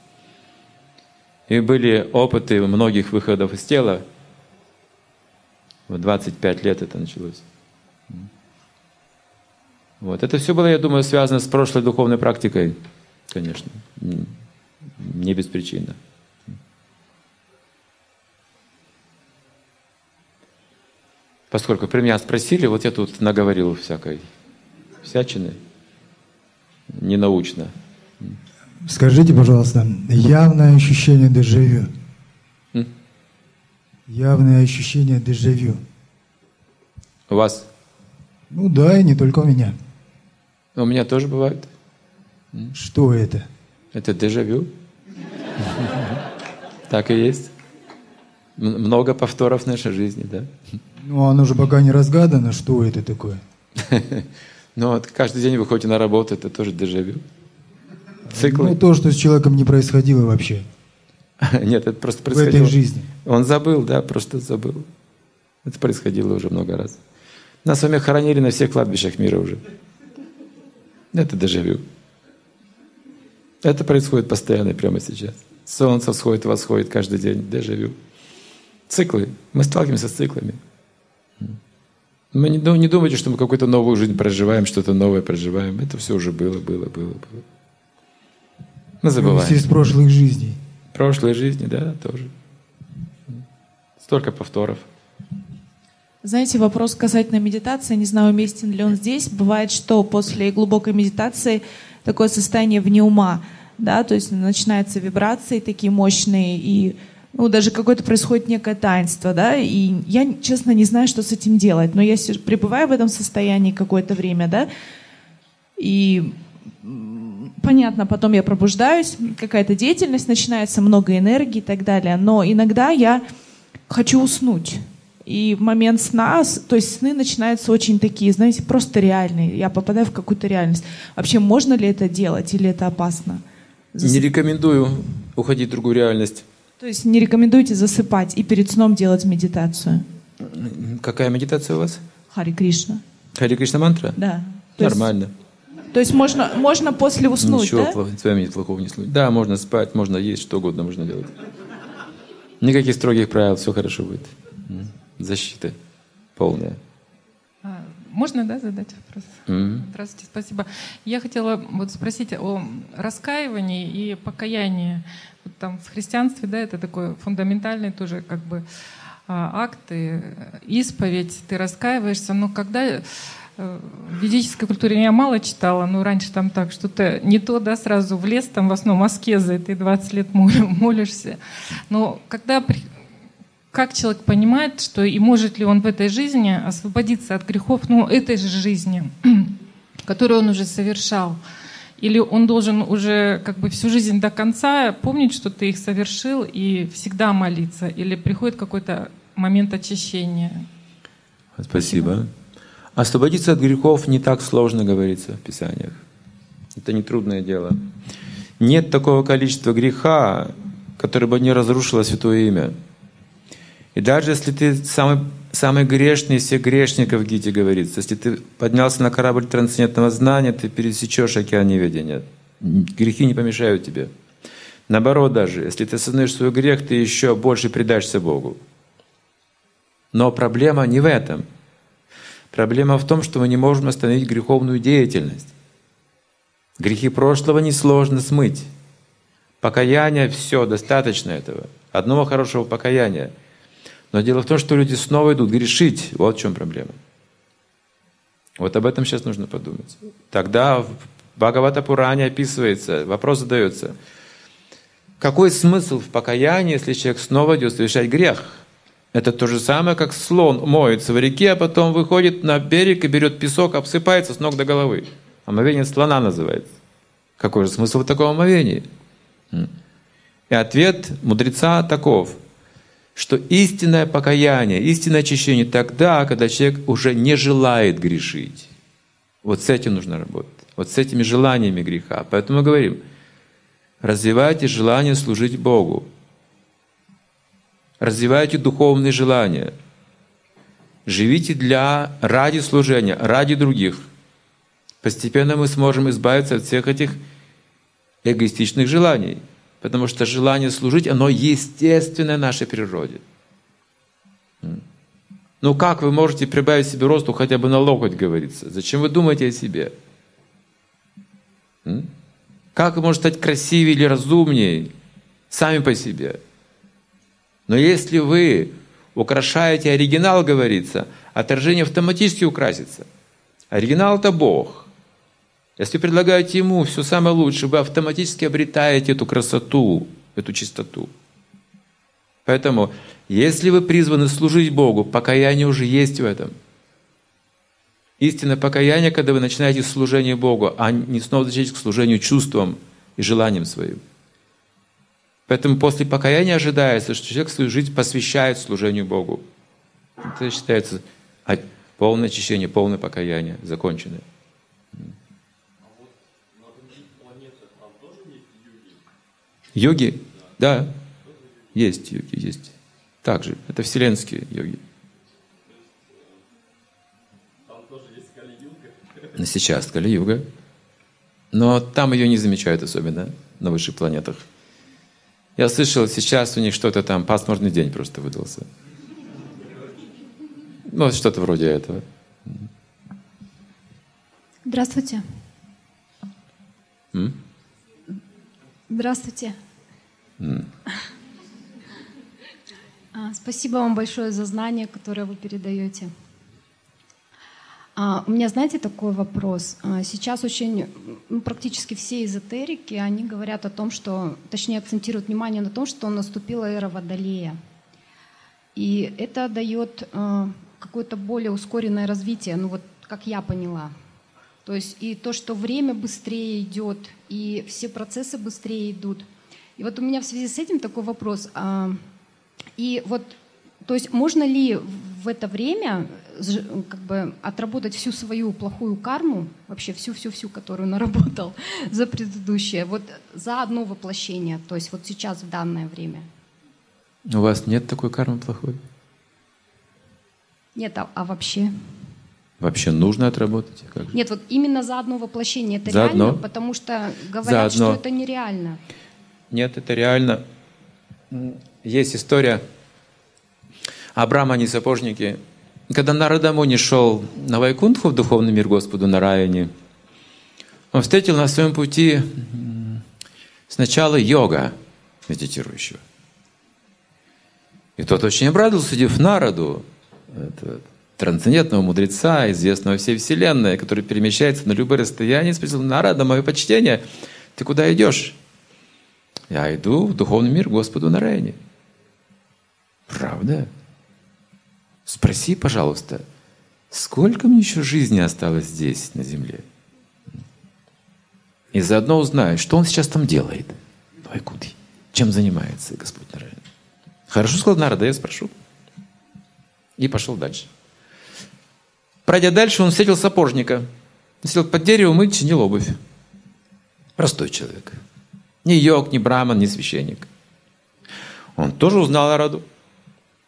И были опыты многих выходов из тела. В 25 лет это началось. Вот. Это все было, я думаю, связано с прошлой духовной практикой, конечно. Не без причины. Поскольку при меня спросили, вот я тут наговорил всякой всячины, ненаучно. Скажите, пожалуйста, явное ощущение дежавю. М? Явное ощущение дежавю. У вас? Ну да, и не только у меня. У меня тоже бывает. Что это? Это дежавю. Так и есть. Много повторов в нашей жизни, да. Ну, оно же пока не разгадано, что это такое. Ну, вот каждый день выходите на работу, это тоже дежавю. Циклы. Ну, то, что с человеком не происходило вообще. Нет, это просто происходило. В этой жизни. Он забыл, да, просто забыл. Это происходило уже много раз. Нас с вами хоронили на всех кладбищах мира уже. Это дежавю. Это происходит постоянно прямо сейчас. Солнце всходит, восходит каждый день. Дежавю. Циклы. Мы сталкиваемся с циклами. Мы не, не думайте, что мы какую-то новую жизнь проживаем, что-то новое проживаем. Это все уже было, было, было, было. Мы забываем. Из прошлых жизней. Прошлой жизни, да, тоже. Столько повторов. Знаете, вопрос касательно медитации, не знаю, уместен ли он здесь. Бывает, что после глубокой медитации такое состояние вне ума. да, то есть начинаются вибрации такие мощные, и ну, даже какое-то происходит некое таинство, да, и я, честно, не знаю, что с этим делать, но я пребываю в этом состоянии какое-то время, да, и понятно, потом я пробуждаюсь, какая-то деятельность начинается, много энергии и так далее, но иногда я хочу уснуть, и в момент сна, то есть сны начинаются очень такие, знаете, просто реальные. Я попадаю в какую-то реальность. Вообще, можно ли это делать или это опасно? Не рекомендую уходить в другую реальность. То есть не рекомендуете засыпать и перед сном делать медитацию? Какая медитация у вас? Хари Кришна. Хари Кришна мантра? Да. То Нормально. Есть, то есть можно, можно после уснуть, Ничего да? плохого, с вами нет плохого не случится. Да, можно спать, можно есть, что угодно можно делать. Никаких строгих правил, все хорошо будет защиты полная. Можно, да, задать вопрос? Mm-hmm. Здравствуйте, спасибо. Я хотела вот спросить о раскаивании и покаянии. Вот там в христианстве, да, это такой фундаментальный тоже как бы а, акт, и исповедь, ты раскаиваешься, но когда э, в ведической культуре я мало читала, но раньше там так что-то не то, да, сразу в лес, там в основном аскезы, ты 20 лет молишься. Но когда как человек понимает, что и может ли он в этой жизни освободиться от грехов, ну, этой же жизни, которую он уже совершал. Или он должен уже как бы всю жизнь до конца помнить, что ты их совершил, и всегда молиться? Или приходит какой-то момент очищения? Спасибо. Спасибо. Освободиться от грехов не так сложно, говорится в Писаниях. Это не трудное дело. Нет такого количества греха, которое бы не разрушило святое имя. И даже если ты самый, самый грешный из всех грешников, Гите говорится, если ты поднялся на корабль трансцендентного знания, ты пересечешь океан неведения. Грехи не помешают тебе. Наоборот даже, если ты осознаешь свой грех, ты еще больше предашься Богу. Но проблема не в этом. Проблема в том, что мы не можем остановить греховную деятельность. Грехи прошлого несложно смыть. Покаяние – все, достаточно этого. Одного хорошего покаяния – но дело в том, что люди снова идут грешить. Вот в чем проблема. Вот об этом сейчас нужно подумать. Тогда в Бхагавата Пуране описывается, вопрос задается. Какой смысл в покаянии, если человек снова идет совершать грех? Это то же самое, как слон моется в реке, а потом выходит на берег и берет песок, обсыпается с ног до головы. Омовение слона называется. Какой же смысл в таком омовении? И ответ мудреца таков – что истинное покаяние, истинное очищение тогда, когда человек уже не желает грешить. Вот с этим нужно работать. Вот с этими желаниями греха. Поэтому мы говорим, развивайте желание служить Богу. Развивайте духовные желания. Живите для, ради служения, ради других. Постепенно мы сможем избавиться от всех этих эгоистичных желаний – Потому что желание служить, оно естественное нашей природе. Ну как вы можете прибавить себе росту хотя бы на локоть, говорится? Зачем вы думаете о себе? Как вы можете стать красивее или разумнее сами по себе? Но если вы украшаете оригинал, говорится, отражение автоматически украсится. Оригинал – это Бог. Если предлагаете ему все самое лучшее, вы автоматически обретаете эту красоту, эту чистоту. Поэтому, если вы призваны служить Богу, покаяние уже есть в этом. Истинное покаяние, когда вы начинаете служение Богу, а не снова возвращаетесь к служению чувствам и желаниям своим. Поэтому после покаяния ожидается, что человек свою жизнь посвящает служению Богу. Это считается полное очищение, полное покаяние, законченное. Йоги, да, есть йоги, есть. Также, это вселенские йоги. Сейчас Кали-юга. Но там ее не замечают особенно на высших планетах. Я слышал, сейчас у них что-то там, пасмурный день просто выдался. Ну, что-то вроде этого. Здравствуйте. М? Здравствуйте. Mm. Спасибо вам большое за знания, которые вы передаете. А, у меня, знаете, такой вопрос. А, сейчас очень, ну, практически все эзотерики, они говорят о том, что, точнее, акцентируют внимание на том, что наступила эра Водолея. И это дает а, какое-то более ускоренное развитие, ну вот как я поняла. То есть и то, что время быстрее идет, и все процессы быстрее идут. И вот у меня в связи с этим такой вопрос. А, и вот, то есть можно ли в это время как бы отработать всю свою плохую карму, вообще всю-всю-всю, которую наработал за предыдущее, вот за одно воплощение, то есть вот сейчас, в данное время? У вас нет такой кармы плохой? Нет, а, а вообще? Вообще нужно отработать? Как Нет, вот именно за одно воплощение это за реально, одно? потому что говорят, что это нереально. Нет, это реально. Есть история Абрама, они сапожники. Когда Нарадамуни шел на Вайкунтху, в духовный мир Господу на Раяне, он встретил на своем пути сначала йога медитирующего. И тот очень обрадовался, увидев Нараду, это трансцендентного мудреца, известного всей Вселенной, который перемещается на любое расстояние, спросил, Нарада, мое почтение, ты куда идешь? Я иду в духовный мир Господу Нараяне. Правда? Спроси, пожалуйста, сколько мне еще жизни осталось здесь, на земле? И заодно узнай, что он сейчас там делает, Вайкунтхи. Чем занимается Господь Нараян. Хорошо сказал Нарада, я спрошу. И пошел дальше. Пройдя дальше, он встретил сапожника. Сидел под деревом и чинил обувь. Простой человек. Ни йог, ни браман, ни священник. Он тоже узнал Нараду.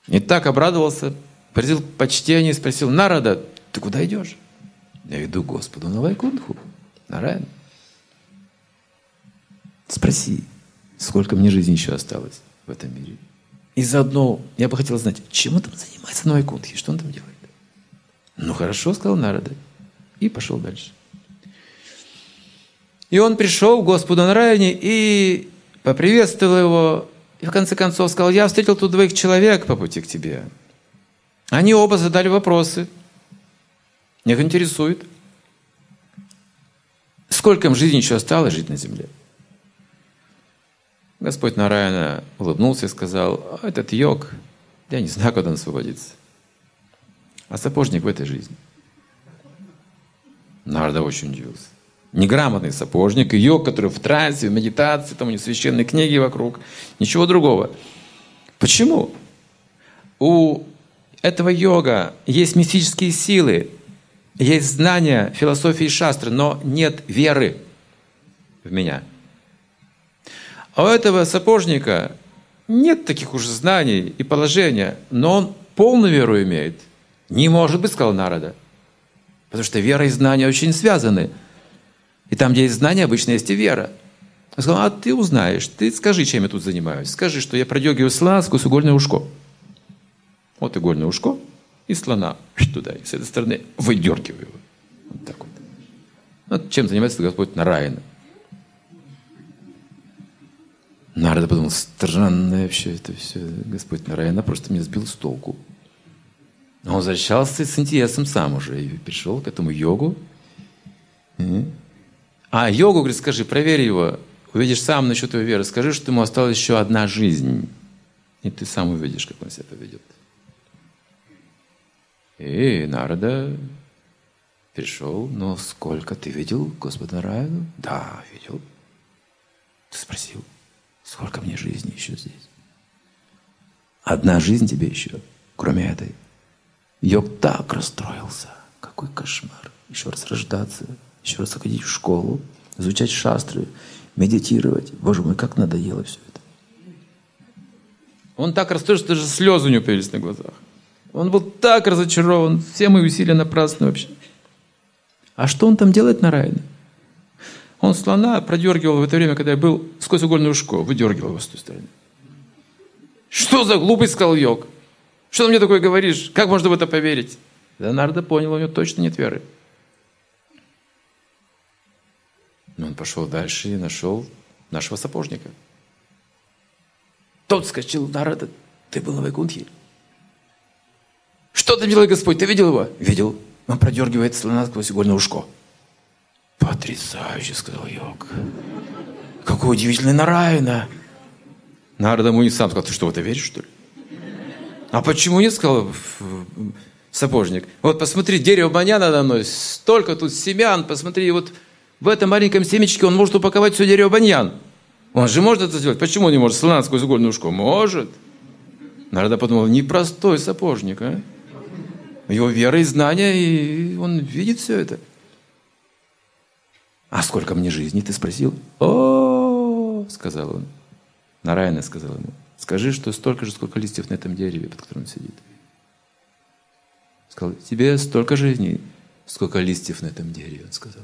И так обрадовался, Просил почтение и спросил, Нарада, ты куда идешь? Я иду Господу на Вайкунтху, на рай. Спроси, сколько мне жизни еще осталось в этом мире. И заодно я бы хотел знать, чем он там занимается на Вайкунтхе, что он там делает. Ну хорошо, сказал Нарада. И пошел дальше. И он пришел к Господу на районе и поприветствовал его. И в конце концов сказал, я встретил тут двоих человек по пути к тебе. Они оба задали вопросы. Их интересует, сколько им жизни еще осталось жить на земле. Господь Нараяна улыбнулся и сказал, «А этот йог, я не знаю, когда он освободится. А сапожник в этой жизни. Нарда очень удивился. Неграмотный сапожник, йог, который в трансе, в медитации, там у него священные книги вокруг, ничего другого. Почему? У этого йога есть мистические силы, есть знания философии шастры, но нет веры в меня. А у этого сапожника нет таких уже знаний и положения, но он полную веру имеет. Не может быть, сказал Народа. Потому что вера и знания очень связаны. И там, где есть знания, обычно есть и вера. Он сказал, а ты узнаешь, ты скажи, чем я тут занимаюсь. Скажи, что я продергиваю слона сквозь угольное ушко. Вот игольное ушко и слона туда. И с этой стороны выдергиваю его. Вот так вот. Вот чем занимается Господь Нараина. Нарда подумал, странное вообще это все. Господь Нараяна просто меня сбил с толку. Он возвращался с интересом сам уже и пришел к этому йогу. А йогу, говорит, скажи, проверь его, увидишь сам насчет его веры, скажи, что ему осталась еще одна жизнь. И ты сам увидишь, как он себя поведет. И Нарада пришел, но сколько ты видел Господа Раяну? Да, видел. Ты спросил, сколько мне жизни еще здесь? Одна жизнь тебе еще, кроме этой. Йог так расстроился. Какой кошмар. Еще раз рождаться, еще раз ходить в школу, изучать шастры, медитировать. Боже мой, как надоело все это. Он так расстроился, что даже слезы у него появились на глазах. Он был так разочарован, все мои усилия напрасны вообще. А что он там делает на районе? Он слона продергивал в это время, когда я был сквозь угольное ушко, выдергивал его с той стороны. Что за глупость, сказал Йог? Что ты мне такое говоришь? Как можно в это поверить? Леонардо понял, у него точно нет веры. Но он пошел дальше и нашел нашего сапожника. Тот скачал, Нарада, ты был на Вайкунтхе? Что там делает Господь? Ты видел его? Видел. Он продергивает слона сквозь игольное ушко. Потрясающе, сказал Йог. Какой удивительный Нарайна. Нарада ему не сам сказал, ты что, в это веришь, что ли? А почему не сказал сапожник? Вот посмотри, дерево баньяна надо мной, столько тут семян, посмотри, вот в этом маленьком семечке он может упаковать все дерево баньян. Он же может это сделать. Почему не может? Слона сквозь игольное ушко. Может. Нарада подумал, непростой сапожник, а? Его вера и знания, и он видит все это. А сколько мне жизни, ты спросил? О, сказал он. Нараяна сказал ему, скажи, что столько же, сколько листьев на этом дереве, под которым он сидит. Сказал, тебе столько жизней, сколько листьев на этом дереве, он сказал.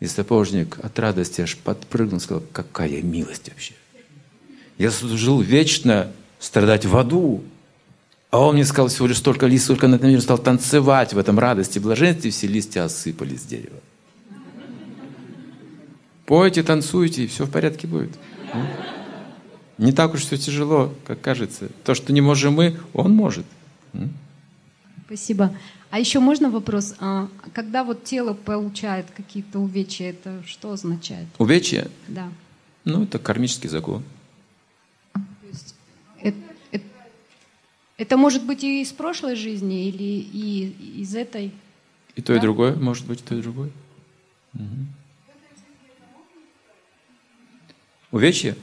И сапожник от радости аж подпрыгнул, сказал, какая милость вообще. Я служил вечно страдать в аду, а он мне сказал всего лишь столько листьев, сколько на этом мире стал танцевать в этом радости, блаженстве, все листья осыпались с дерева. Пойте, танцуйте, и все в порядке будет. Не так уж все тяжело, как кажется. То, что не можем мы, он может. Спасибо. А еще можно вопрос? А, когда вот тело получает какие-то увечья, это что означает? Увечья? Да. Ну, это кармический закон. Это, это, это может быть и из прошлой жизни, или и из этой? И то, да? и другое, может быть, и то, и другое. Угу. Увечья?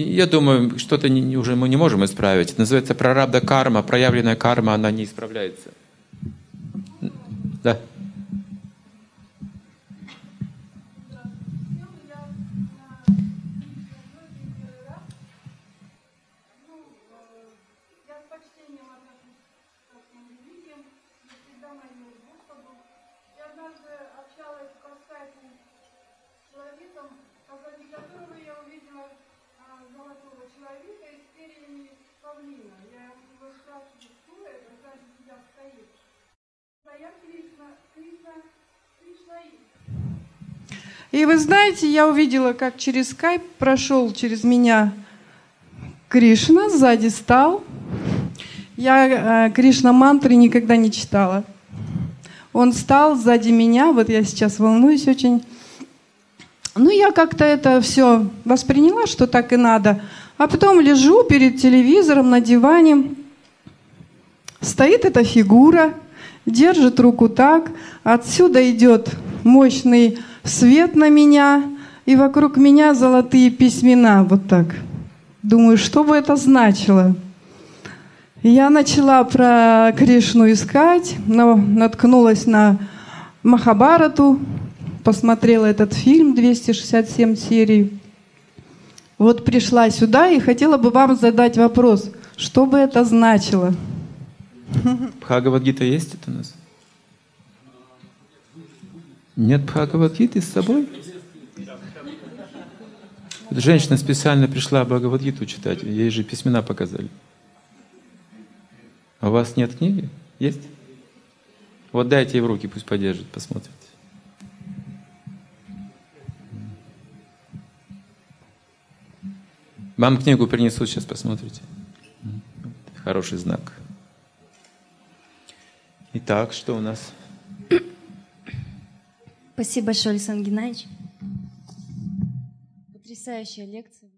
Я думаю, что-то уже мы не можем исправить. Это называется прарабда карма, проявленная карма, она не исправляется. Да. И вы знаете, я увидела, как через скайп прошел через меня Кришна, сзади стал. Я э, Кришна мантры никогда не читала. Он стал сзади меня, вот я сейчас волнуюсь очень. Ну, я как-то это все восприняла, что так и надо. А потом лежу перед телевизором на диване. Стоит эта фигура, держит руку так. Отсюда идет мощный свет на меня, и вокруг меня золотые письмена, вот так. Думаю, что бы это значило? Я начала про Кришну искать, но наткнулась на Махабарату, посмотрела этот фильм 267 серий. Вот пришла сюда и хотела бы вам задать вопрос, что бы это значило? Бхагавадгита есть это у нас? Нет Бхагавадгиты с собой? Женщина специально пришла Бхагавадгиту читать, ей же письмена показали. А у вас нет книги? Есть? Вот дайте ей в руки, пусть подержит, посмотрит. Вам книгу принесут, сейчас посмотрите. Хороший знак. Итак, что у нас? Спасибо большое, Александр Геннадьевич. Потрясающая лекция.